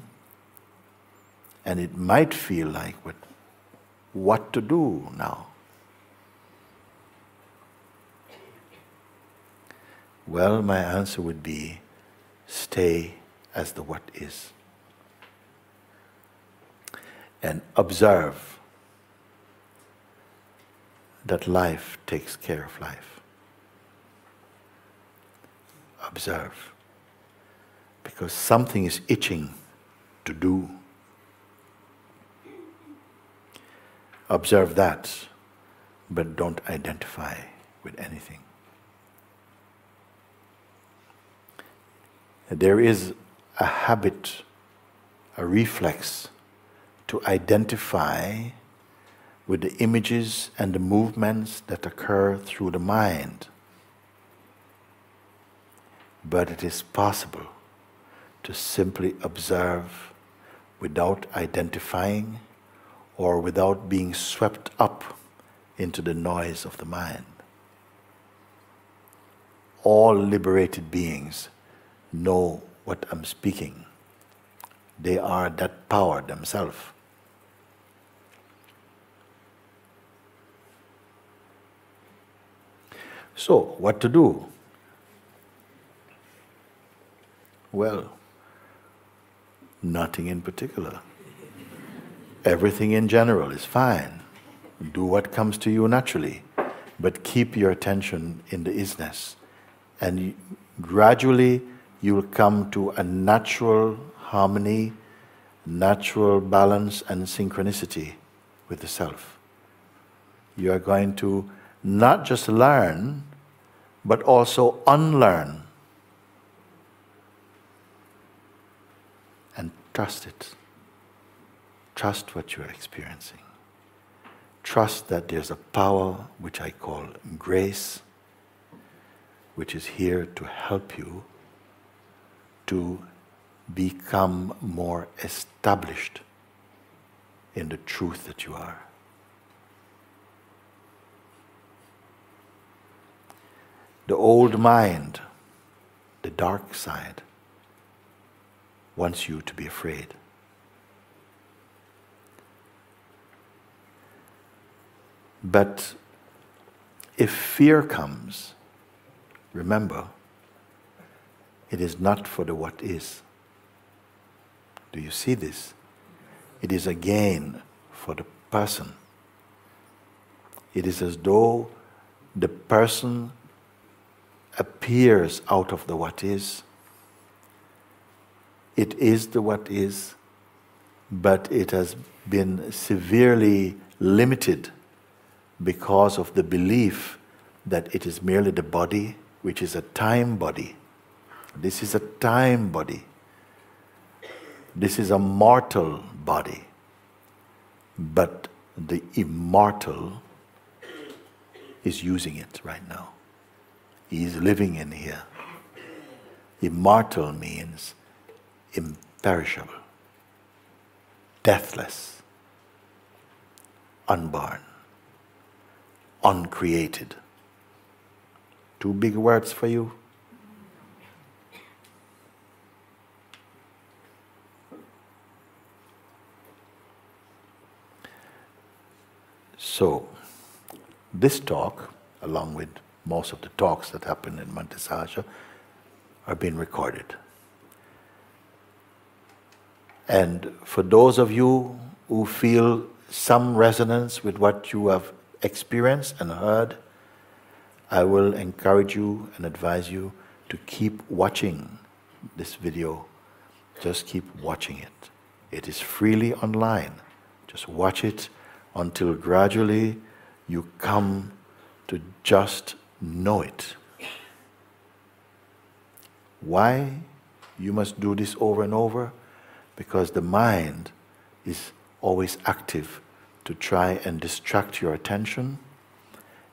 And it might feel like what, what to do now. Well, my answer would be stay as the what is. And observe that life takes care of life. Observe. Because something is itching to do. Observe that, but don't identify with anything. There is a habit, a reflex to identify with the images and the movements that occur through the mind. But it is possible to simply observe without identifying or without being swept up into the noise of the mind. All liberated beings know what I'm speaking. They are that power themselves. So, what to do? Well, nothing in particular. Everything in general is fine. Do what comes to you naturally, but keep your attention in the isness. And gradually, you will come to a natural harmony, natural balance, and synchronicity with the self. You are going to not just learn, but also unlearn. And trust it. Trust what you're experiencing. Trust that there's a power which I call grace, which is here to help you to become more established in the truth that you are. The old mind, the dark side, wants you to be afraid. But if fear comes, remember, it is not for the what is. Do you see this? It is again for the person. It is as though the person appears out of the what is. It is the what is, but it has been severely limited because of the belief that it is merely the body, which is a time body. This is a time body. This is a mortal body. But the immortal is using it right now. He is living in here. Immortal means imperishable, deathless, unborn, uncreated. Two big words for you. So, this talk, along with most of the talks that happen in Monte Sahaja, are being recorded. And for those of you who feel some resonance with what you have experienced and heard, I will encourage you and advise you to keep watching this video. Just keep watching it. It is freely online. Just watch it until gradually you come to just know it. Why you must do this over and over? Because the mind is always active to try and distract your attention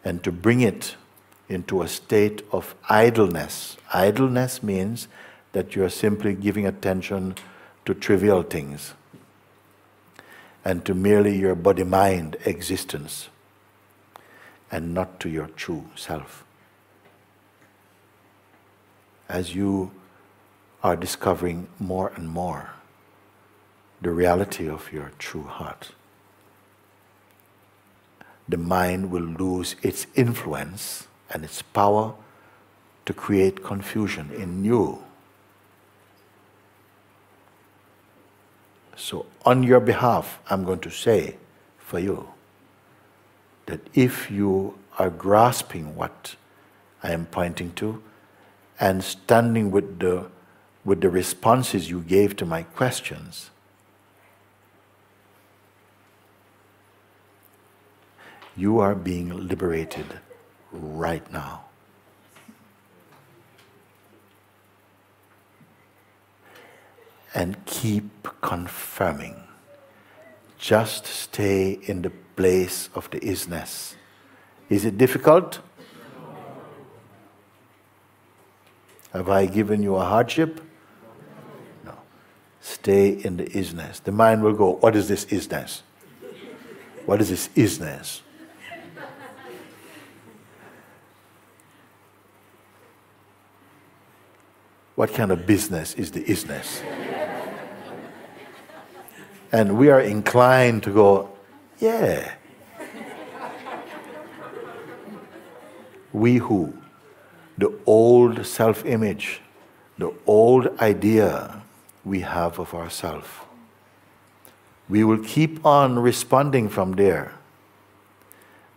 and to bring it into a state of idleness. Idleness means that you are simply giving attention to trivial things and to merely your body mind existence and not to your true self. As you are discovering more and more the reality of your true heart, the mind will lose its influence and its power to create confusion in you. So, on your behalf, I'm going to say for you that if you are grasping what I am pointing to and standing with the, with the responses you gave to my questions, you are being liberated right now. And keep confirming. Just stay in the place of the isness. Is it difficult? Have I given you a hardship? No. Stay in the isness. The mind will go, What is this isness? What is this isness? What kind of business is the isness? and we are inclined to go, yeah. we who? The old self image, the old idea we have of ourselves. We will keep on responding from there,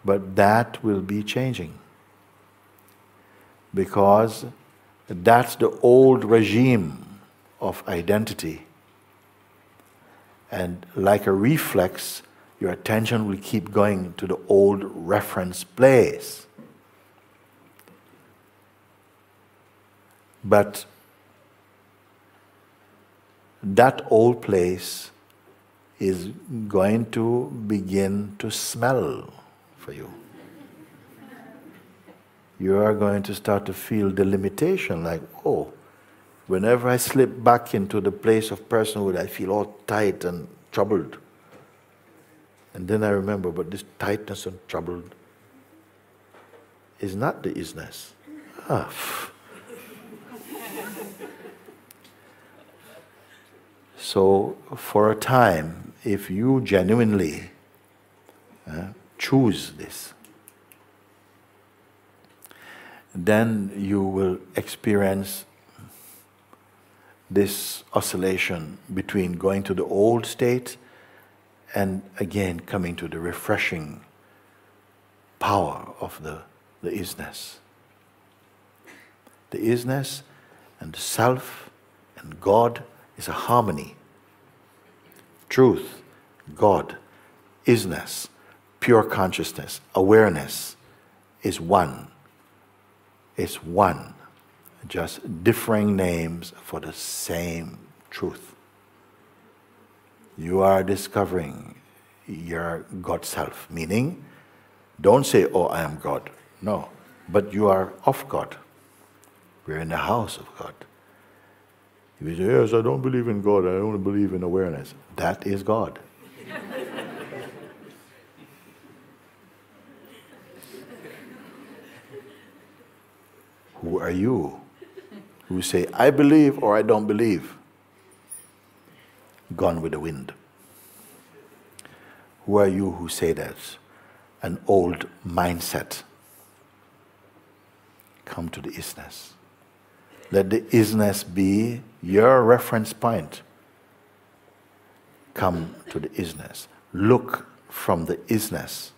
but that will be changing because that's the old regime of identity. And like a reflex, your attention will keep going to the old reference place. But that old place is going to begin to smell for you you are going to start to feel the limitation like, oh, whenever I slip back into the place of personhood, I feel all tight and troubled. And then I remember, but this tightness and troubled is not the isness. Ah. so, for a time, if you genuinely uh, choose this, then you will experience this oscillation between going to the old state and again coming to the refreshing power of the the isness. The isness and the self and God is a harmony. Truth, God, isness, pure consciousness, awareness is one. It's one. Just differing names for the same truth. You are discovering your God self, meaning don't say, Oh, I am God. No, but you are of God. We're in the house of God. You say, Yes, I don't believe in God, I only believe in awareness, that is God. Who are you who say, I believe or I don't believe? Gone with the wind. Who are you who say that? An old mindset. Come to the isness. Let the isness be your reference point. Come to the isness. Look from the isness.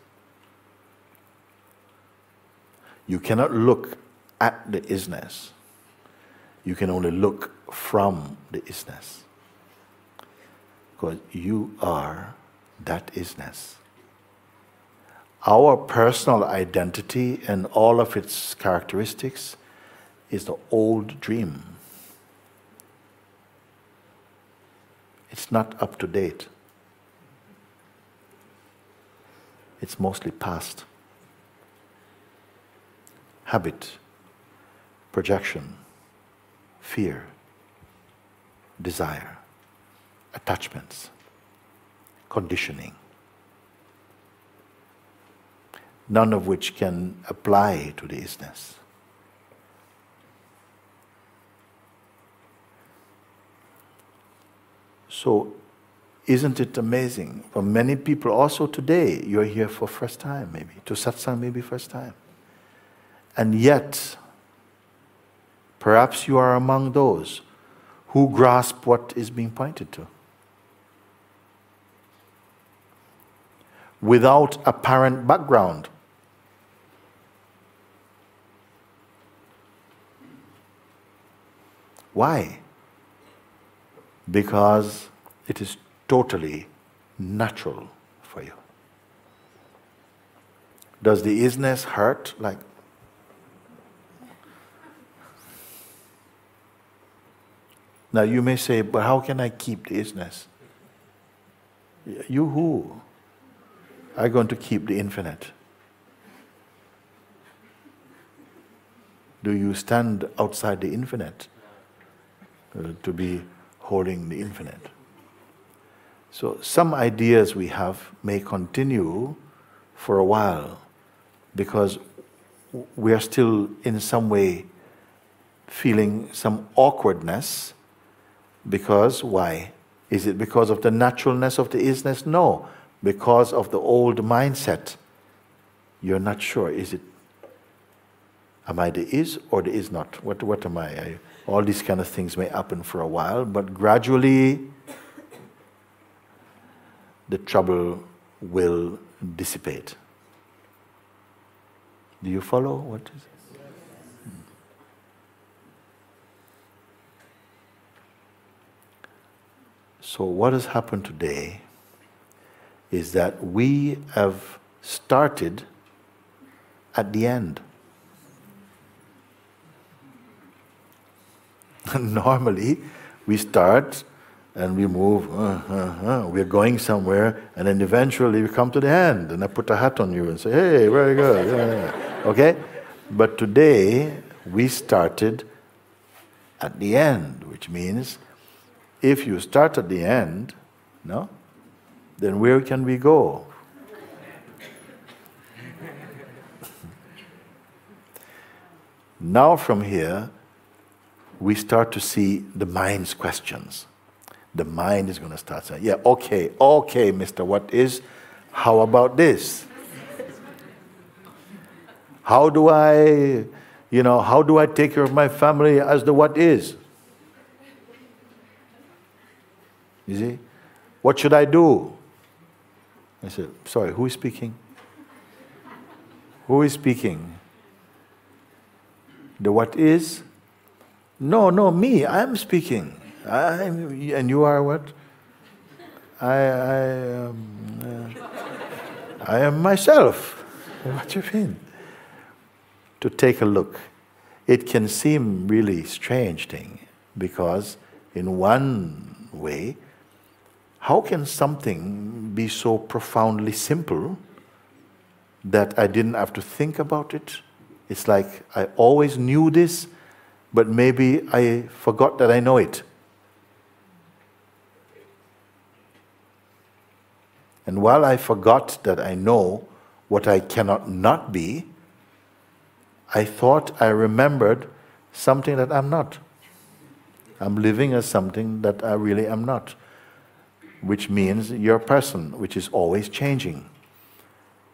You cannot look at the isness. You can only look from the isness. Because you are that isness. Our personal identity and all of its characteristics is the old dream. It's not up to date. It's mostly past. Habit, projection, fear, desire, attachments, conditioning. None of which can apply to the isness. So, isn't it amazing? For many people, also today, you're here for first time, maybe to satsang, maybe first time, and yet Perhaps you are among those who grasp what is being pointed to. Without apparent background. Why? Because it is totally natural for you. Does the isness hurt like Now you may say, but how can I keep the isness? You who are going to keep the infinite? Do you stand outside the infinite uh, to be holding the infinite? So some ideas we have may continue for a while because we are still in some way feeling some awkwardness because why? Is it because of the naturalness of the isness? No, because of the old mindset. You're not sure. Is it? Am I the is or the is not? What, what am I? I? All these kind of things may happen for a while, but gradually the trouble will dissipate. Do you follow what is it? So, what has happened today is that we have started at the end. [laughs] Normally, we start and we move, uh, uh, uh, we're going somewhere, and then eventually we come to the end, and I put a hat on you and say, hey, very good. [laughs] Yeah. Okay? But today, we started at the end, which means if you start at the end, no, then where can we go? [laughs] now, from here, we start to see the mind's questions. The mind is going to start saying, Yeah, okay, okay, Mr. What is? How about this? How do I, you know, how do I take care of my family as the what is? You see? What should I do? I said, Sorry, who is speaking? Who is speaking? The what is? No, no, me. I'm speaking. I'm, and you are what? I, I, um, uh, I am myself. What do you mean? To take a look. It can seem really strange thing because in one way, how can something be so profoundly simple that I didn't have to think about it? It's like I always knew this, but maybe I forgot that I know it. And while I forgot that I know what I cannot not be, I thought I remembered something that I'm not. I'm living as something that I really am not, which means you're a person, which is always changing.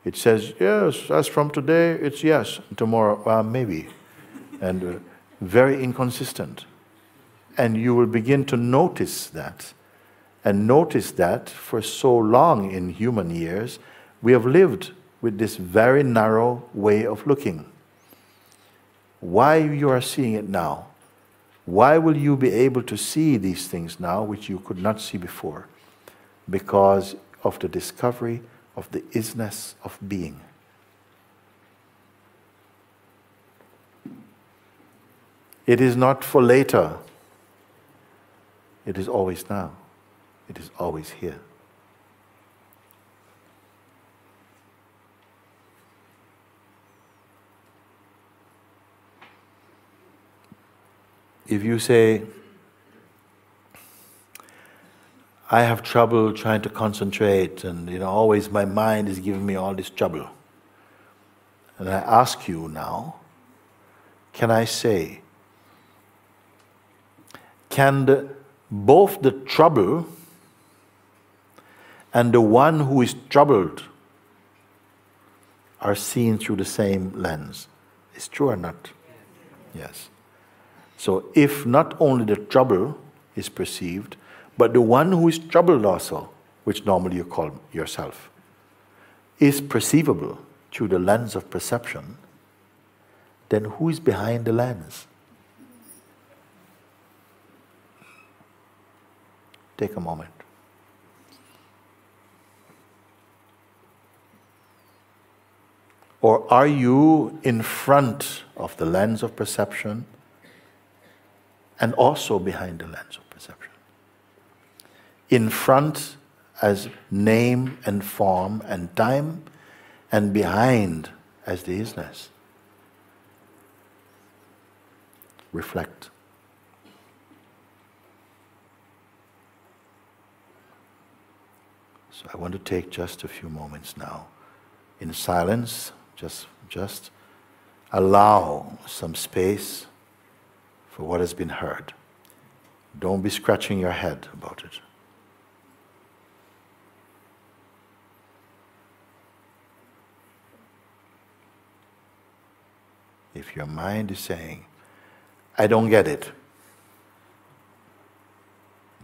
It says, yes, as from today, it's yes, tomorrow, well, maybe. And uh, very inconsistent. And you will begin to notice that. And notice that for so long in human years, we have lived with this very narrow way of looking. Why you are seeing it now? Why will you be able to see these things now which you could not see before? Because of the discovery of the isness of being. It is not for later. It is always now. It is always here. if you say, I have trouble trying to concentrate, and you know, always my mind is giving me all this trouble. And I ask you now, can I say, can the, both the trouble and the one who is troubled are seen through the same lens? Is true or not? Yes. So, if not only the trouble is perceived, but the one who is troubled also, which normally you call yourself, is perceivable through the lens of perception, then who is behind the lens? Take a moment. Or are you in front of the lens of perception? and also behind the lens. In front as name and form and time, and behind as the isness. Reflect. So I want to take just a few moments now in silence, just, just allow some space for what has been heard. Don't be scratching your head about it. If your mind is saying, I don't get it,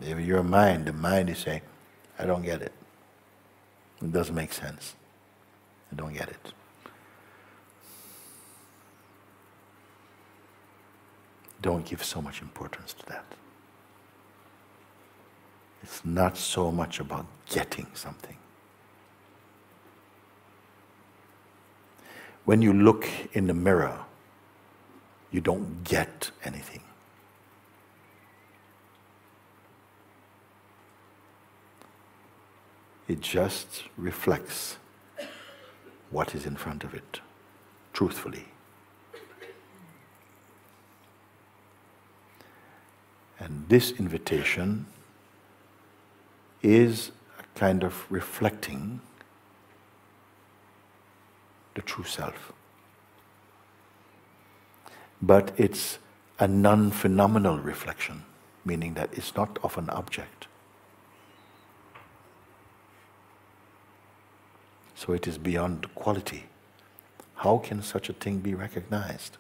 if your mind, the mind is saying, I don't get it, it doesn't make sense, I don't get it. don't give so much importance to that. It's not so much about getting something. When you look in the mirror, you don't get anything. It just reflects what is in front of it, truthfully. And this invitation is a kind of reflecting the true self. But it's a non phenomenal reflection, meaning that it's not of an object. So it is beyond quality. How can such a thing be recognized?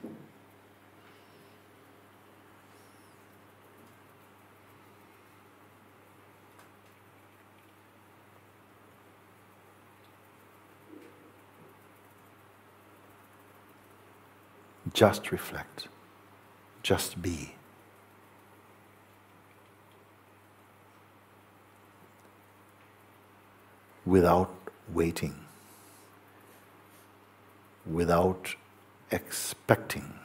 Just reflect. just be. Without waiting, without expecting.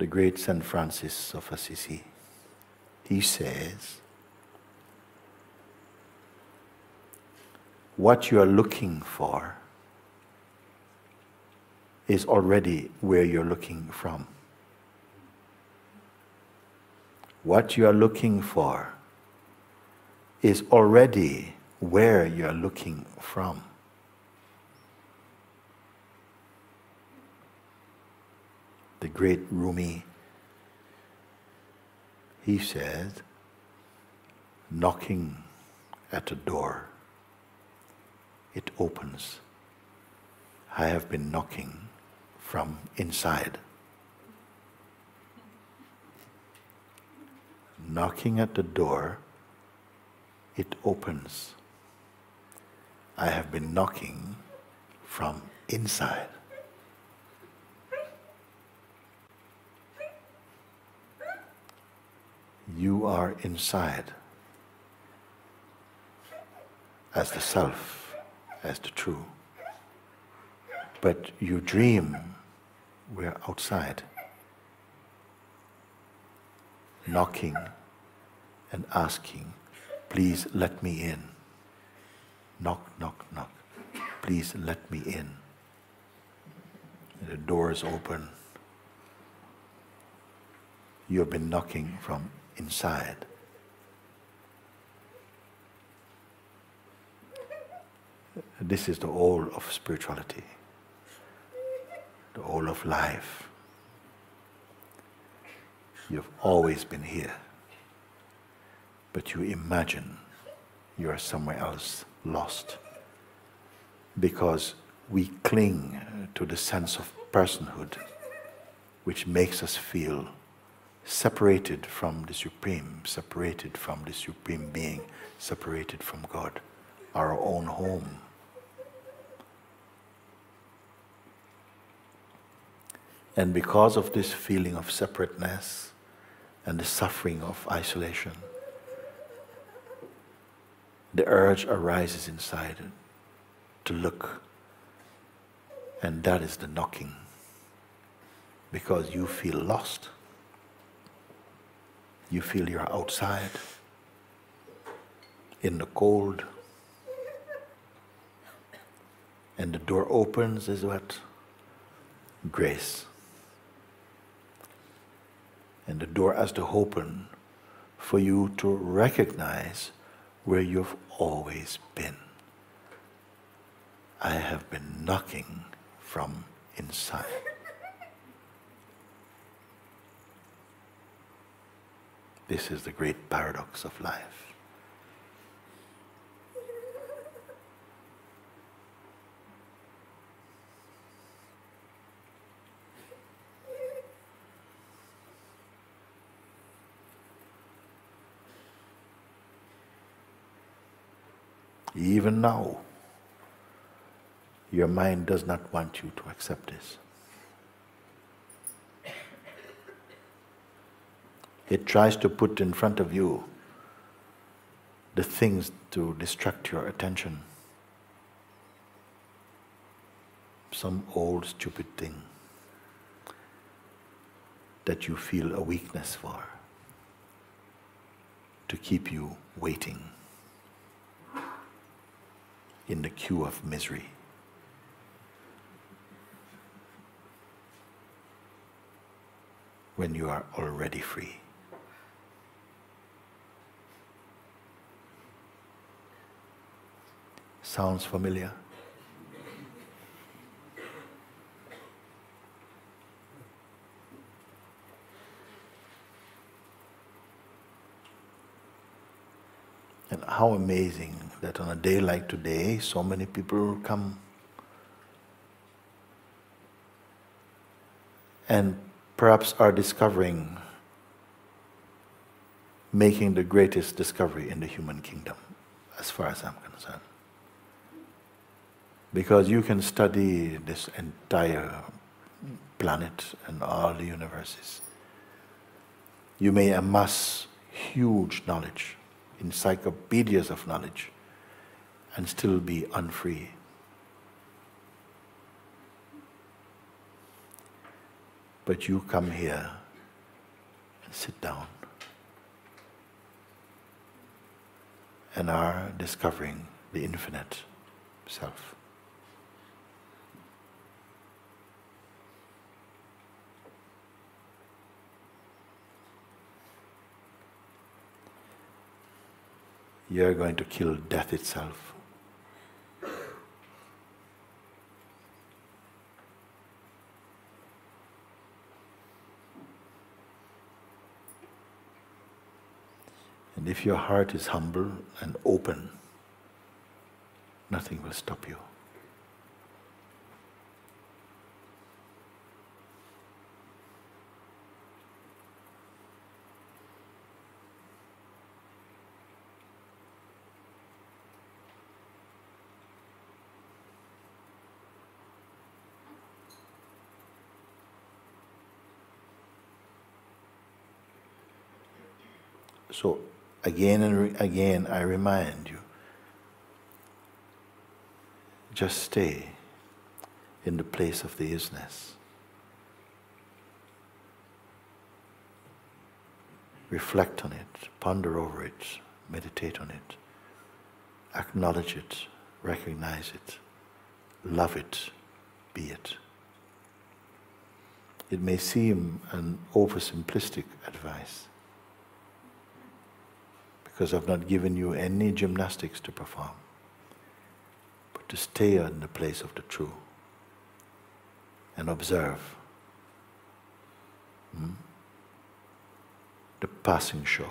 The great St. Francis of Assisi. He says, What you are looking for is already where you're looking from. What you are looking for is already where you are looking from. The great Rumi, he said, knocking at a door, it opens. I have been knocking from inside. Knocking at the door, it opens. I have been knocking from inside. You are inside as the self, as the true. But you dream we're outside, knocking and asking, please let me in. Knock, knock, knock. Please let me in. The door is open. You have been knocking from inside. This is the all of spirituality, the all of life. You've always been here, but you imagine you are somewhere else, lost, because we cling to the sense of personhood, which makes us feel separated from the Supreme, separated from the Supreme Being, separated from God, our own home. And because of this feeling of separateness and the suffering of isolation, the urge arises inside to look, and that is the knocking because you feel lost. You feel you're outside in the cold. And the door opens is what? Grace. And the door has to open for you to recognize where you've always been. I have been knocking from inside. This is the great paradox of life. Even now, your mind does not want you to accept this. It tries to put in front of you the things to distract your attention. Some old stupid thing that you feel a weakness for to keep you waiting in the queue of misery. When you are already free. Sounds familiar? And how amazing that on a day like today, so many people come and perhaps are discovering, making the greatest discovery in the human kingdom, as far as I'm concerned. Because you can study this entire planet and all the universes. You may amass huge knowledge, encyclopedias of knowledge, and still be unfree. But you come here and sit down and are discovering the infinite self. You're going to kill death itself. And if your heart is humble and open, nothing will stop you. So, again and again, I remind you just stay in the place of the isness. Reflect on it, ponder over it, meditate on it, acknowledge it, recognize it, love it, be it. It may seem an oversimplistic advice because I've not given you any gymnastics to perform, but to stay in the place of the true and observe hmm, the passing show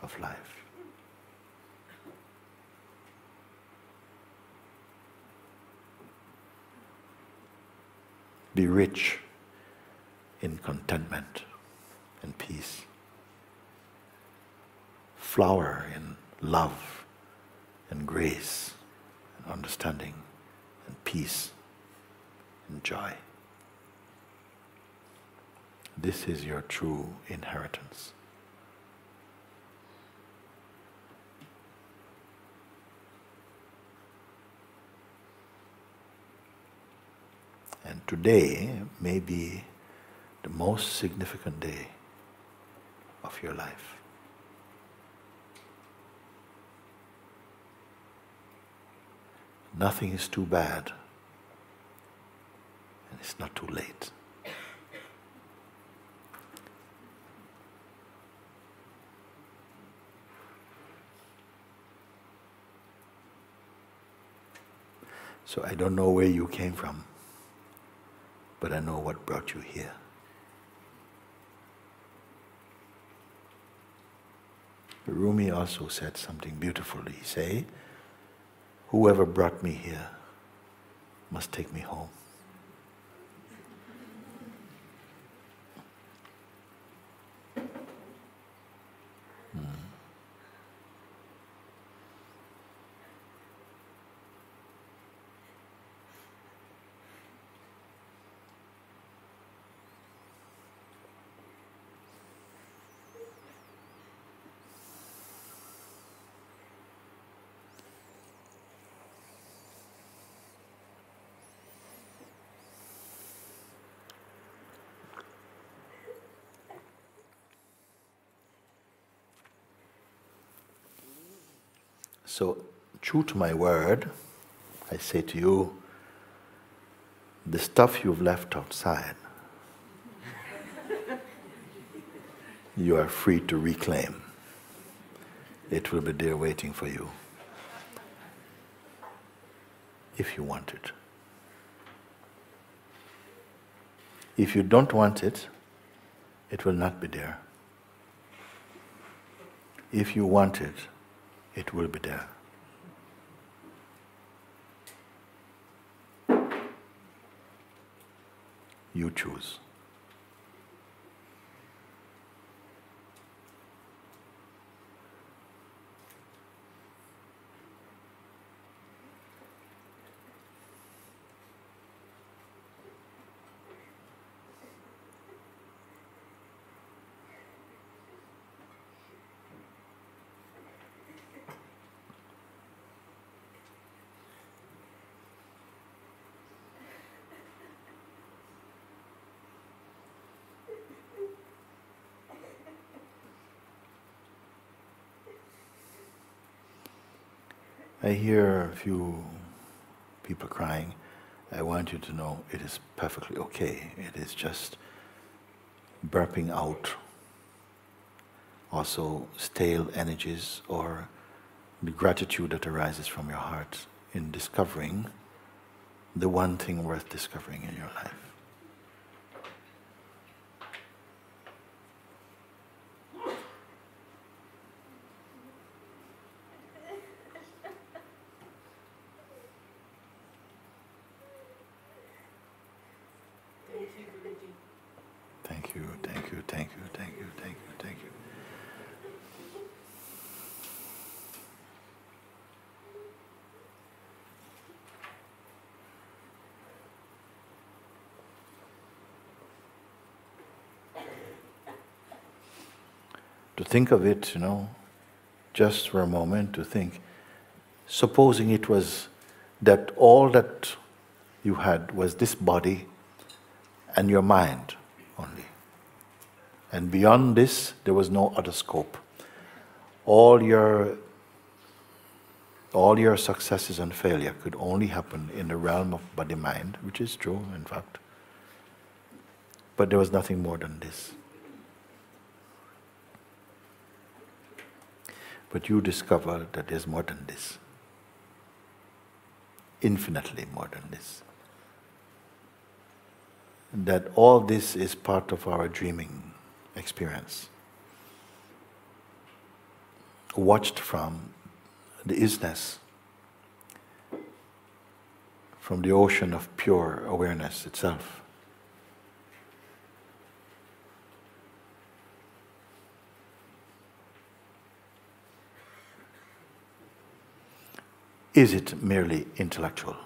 of life. Be rich in contentment and peace flower in love and grace and understanding and peace and joy. This is your true inheritance. And today may be the most significant day of your life. Nothing is too bad, and it's not too late. So I don't know where you came from, but I know what brought you here. Rumi also said something beautiful. He say, whoever brought me here must take me home. So, true to my word, I say to you, the stuff you've left outside, you are free to reclaim. It will be there waiting for you if you want it. If you don't want it, it will not be there. If you want it, it will be there. You choose. I hear a few people crying. I want you to know it is perfectly okay. It is just burping out also stale energies or the gratitude that arises from your heart in discovering the one thing worth discovering in your life. Thank you, thank you, thank you, thank you, thank you, thank you. To think of it, you know, just for a moment, to think, supposing it was that all that you had was this body and your mind only. And beyond this, there was no other scope. All your all your successes and failure could only happen in the realm of body mind, which is true, in fact. But there was nothing more than this. But you discover that there's more than this. Infinitely more than this that all this is part of our dreaming experience. Watched from the isness, from the ocean of pure awareness itself. Is it merely intellectual?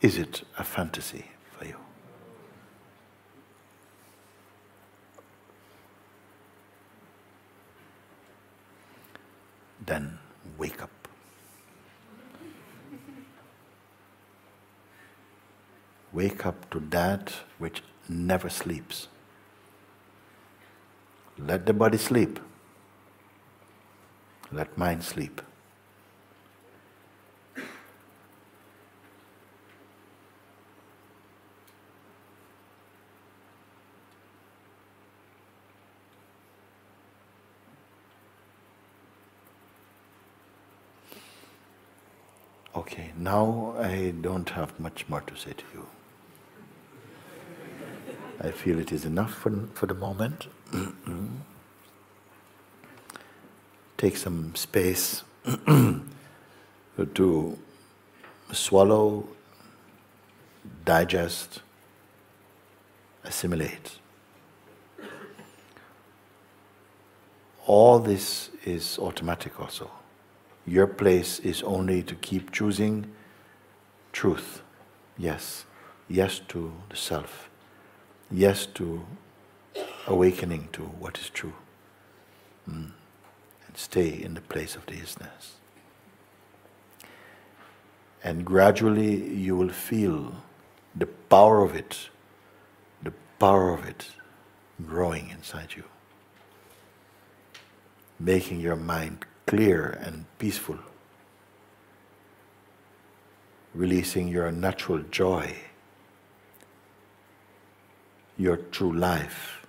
Is it a fantasy for you? Then wake up. Wake up to that which never sleeps. Let the body sleep. Let mind sleep. Okay, now I don't have much more to say to you. I feel it is enough for, for the moment. [clears throat] Take some space [clears throat] to swallow, digest, assimilate. All this is automatic also. Your place is only to keep choosing truth. Yes. Yes to the self. Yes to awakening to what is true. Mm. And stay in the place of the isness. And gradually you will feel the power of it, the power of it growing inside you, making your mind clear and peaceful, releasing your natural joy, your true life,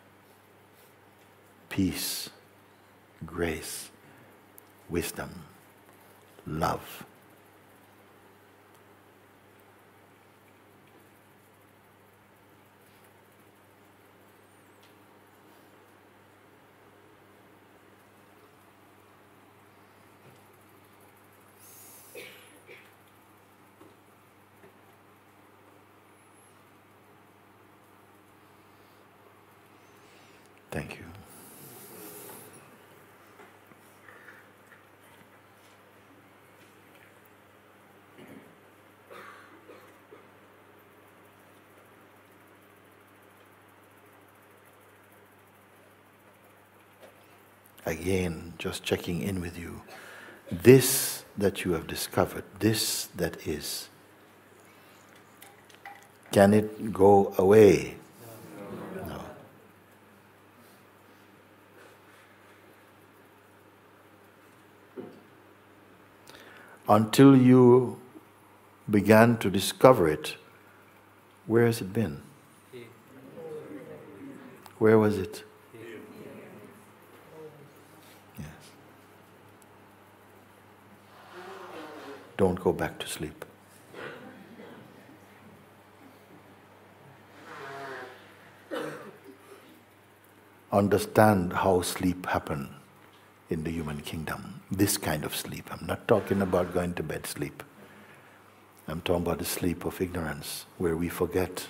peace, grace, wisdom, love. Thank you. Again, just checking in with you. This that you have discovered, this that is, can it go away? No. Until you began to discover it, where has it been? Where was it? Don't go back to sleep. Understand how sleep happen in the human kingdom. This kind of sleep. I'm not talking about going to bed sleep. I'm talking about the sleep of ignorance, where we forget.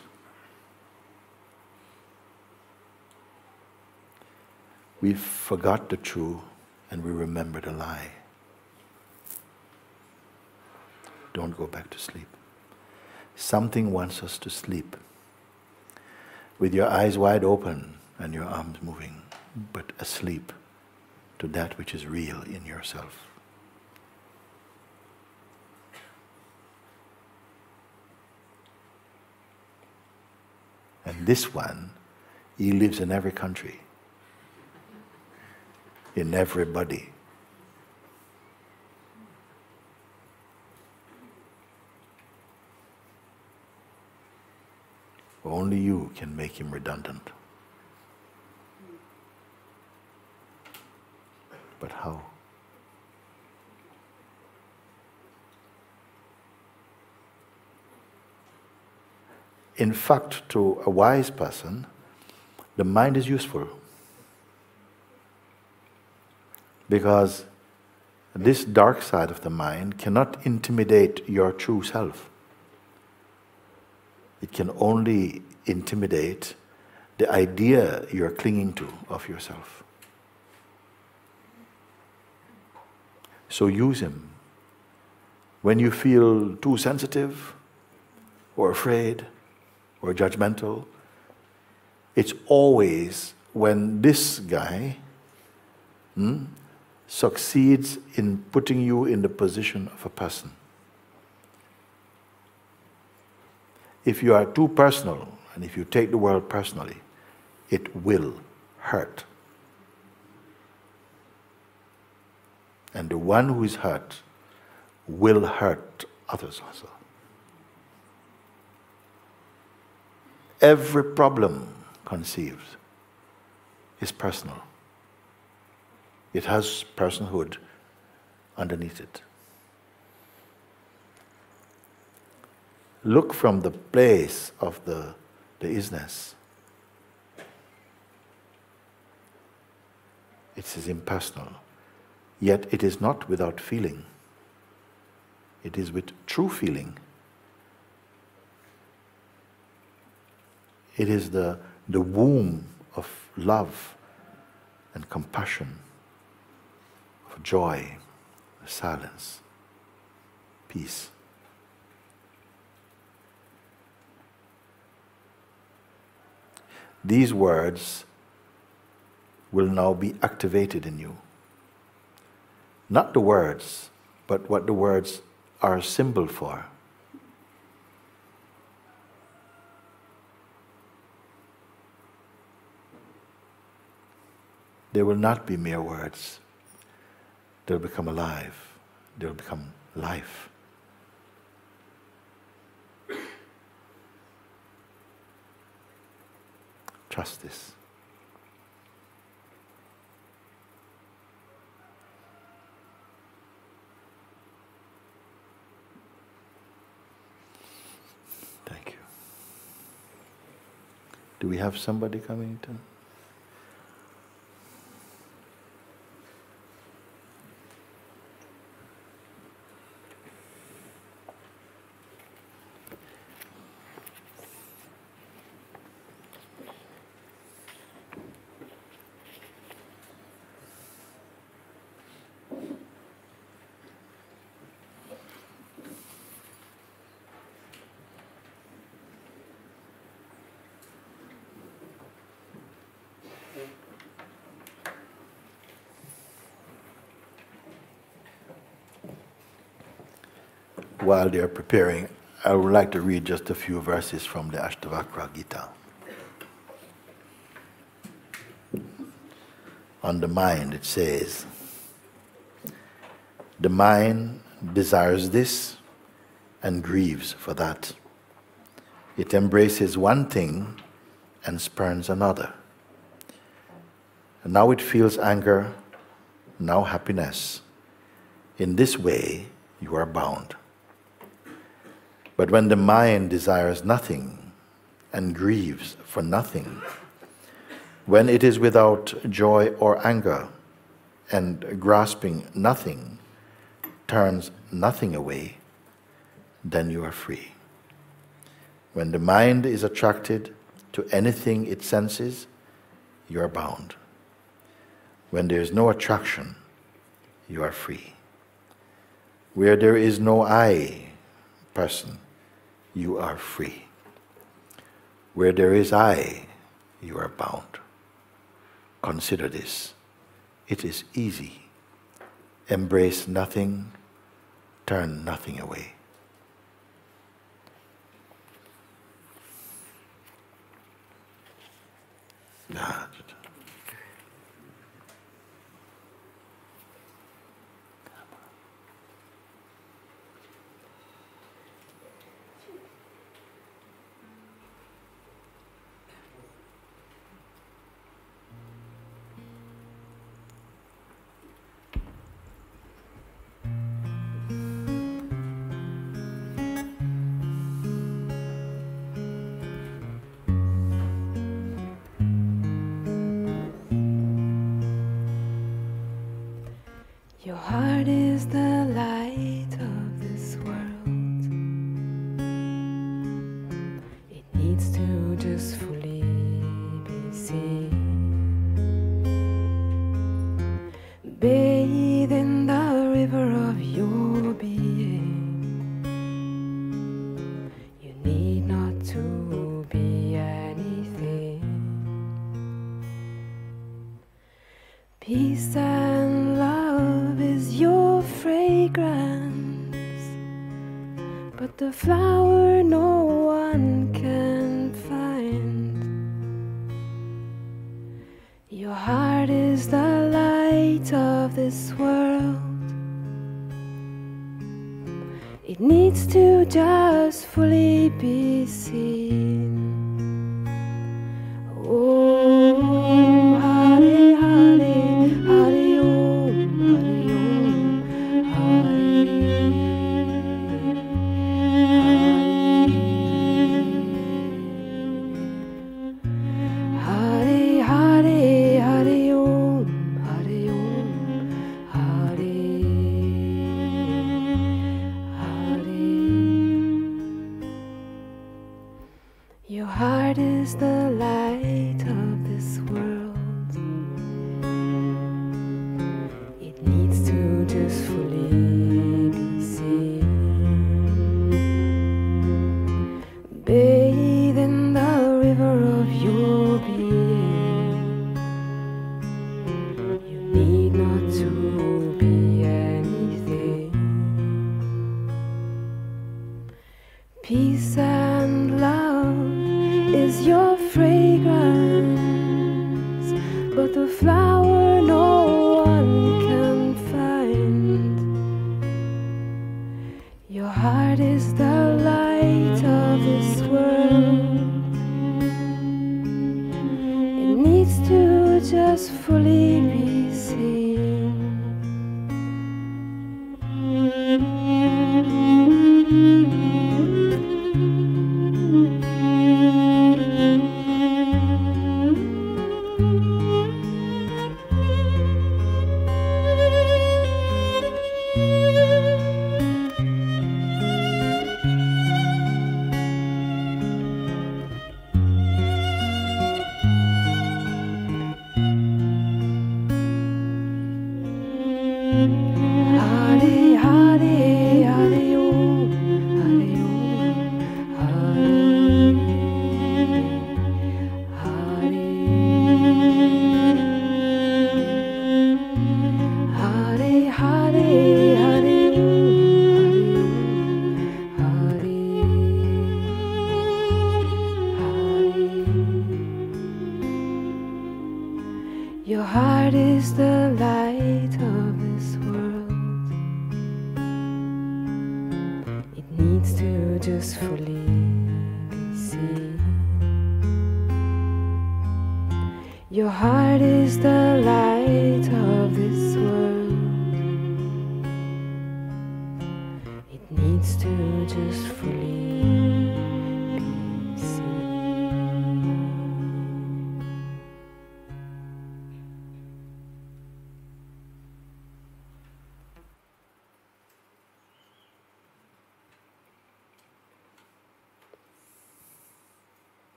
We forgot the true and we remember the lie. Don't go back to sleep. Something wants us to sleep. With your eyes wide open and your arms moving, but asleep to that which is real in yourself. And this one, he lives in every country, in everybody. Only you can make him redundant. But how? In fact, to a wise person, the mind is useful. Because this dark side of the mind cannot intimidate your true self. It can only intimidate the idea you're clinging to of yourself. So use him. When you feel too sensitive or afraid or judgmental, it's always when this guy hmm, succeeds in putting you in the position of a person. If you are too personal and if you take the world personally, it will hurt. And the one who is hurt will hurt others also. Every problem conceived is personal. It has personhood underneath it. Look from the place of the, the isness. It is impersonal. Yet it is not without feeling. It is with true feeling. It is the, the womb of love and compassion, of joy, silence, peace. These words will now be activated in you. Not the words, but what the words are a symbol for. They will not be mere words. They'll become alive. They'll become life. Trust this. Thank you. Do we have somebody coming to? While they're preparing, I would like to read just a few verses from the Ashtavakra Gita. On the mind, it says, The mind desires this and grieves for that. It embraces one thing and spurns another. And now it feels anger, now happiness. In this way, you are bound. But when the mind desires nothing and grieves for nothing, when it is without joy or anger and grasping nothing, turns nothing away, then you are free. When the mind is attracted to anything it senses, you are bound. When there is no attraction, you are free. Where there is no I person, you are free. Where there is I, you are bound. Consider this. It is easy. Embrace nothing, turn nothing away. Ah.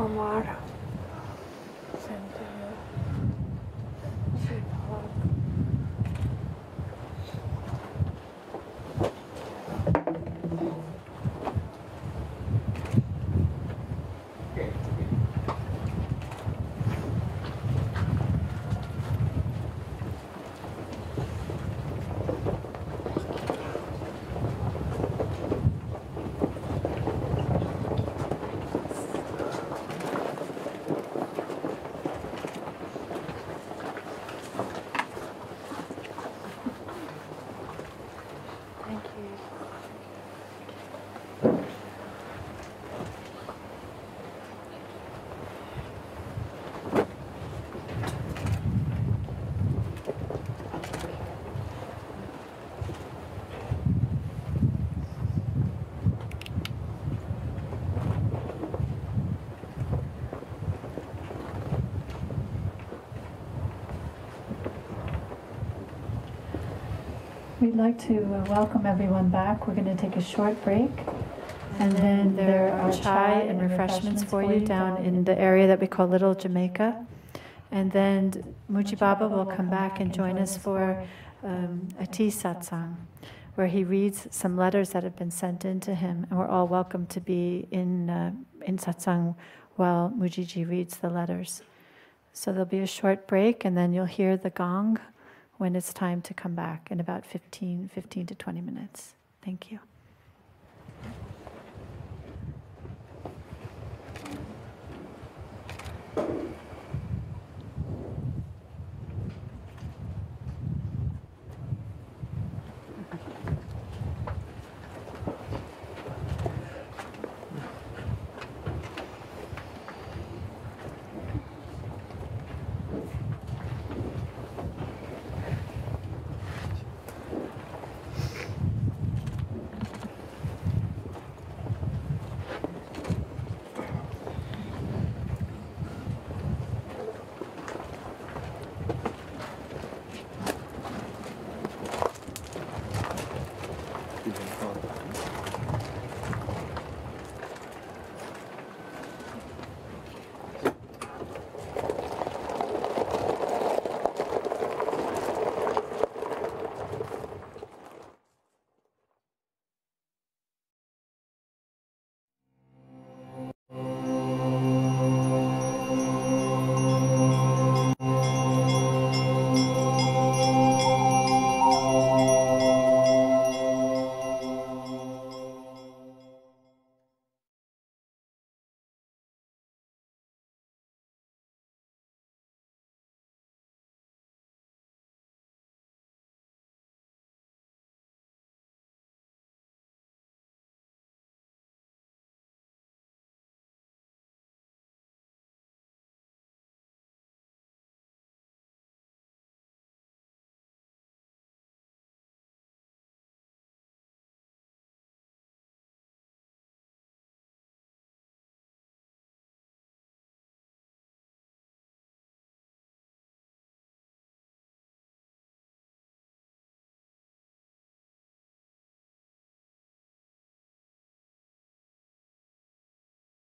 Mamara. Center. We'd like to uh, welcome everyone back. We're going to take a short break. And then there are chai and refreshments for you down in the area that we call Little Jamaica. And then Mooji Baba will come back and join us for um, a tea satsang, where he reads some letters that have been sent in to him. And we're all welcome to be in, uh, in satsang while Moojiji reads the letters. So there'll be a short break, and then you'll hear the gong when it's time to come back in about 15, 15 to 20 minutes. Thank you.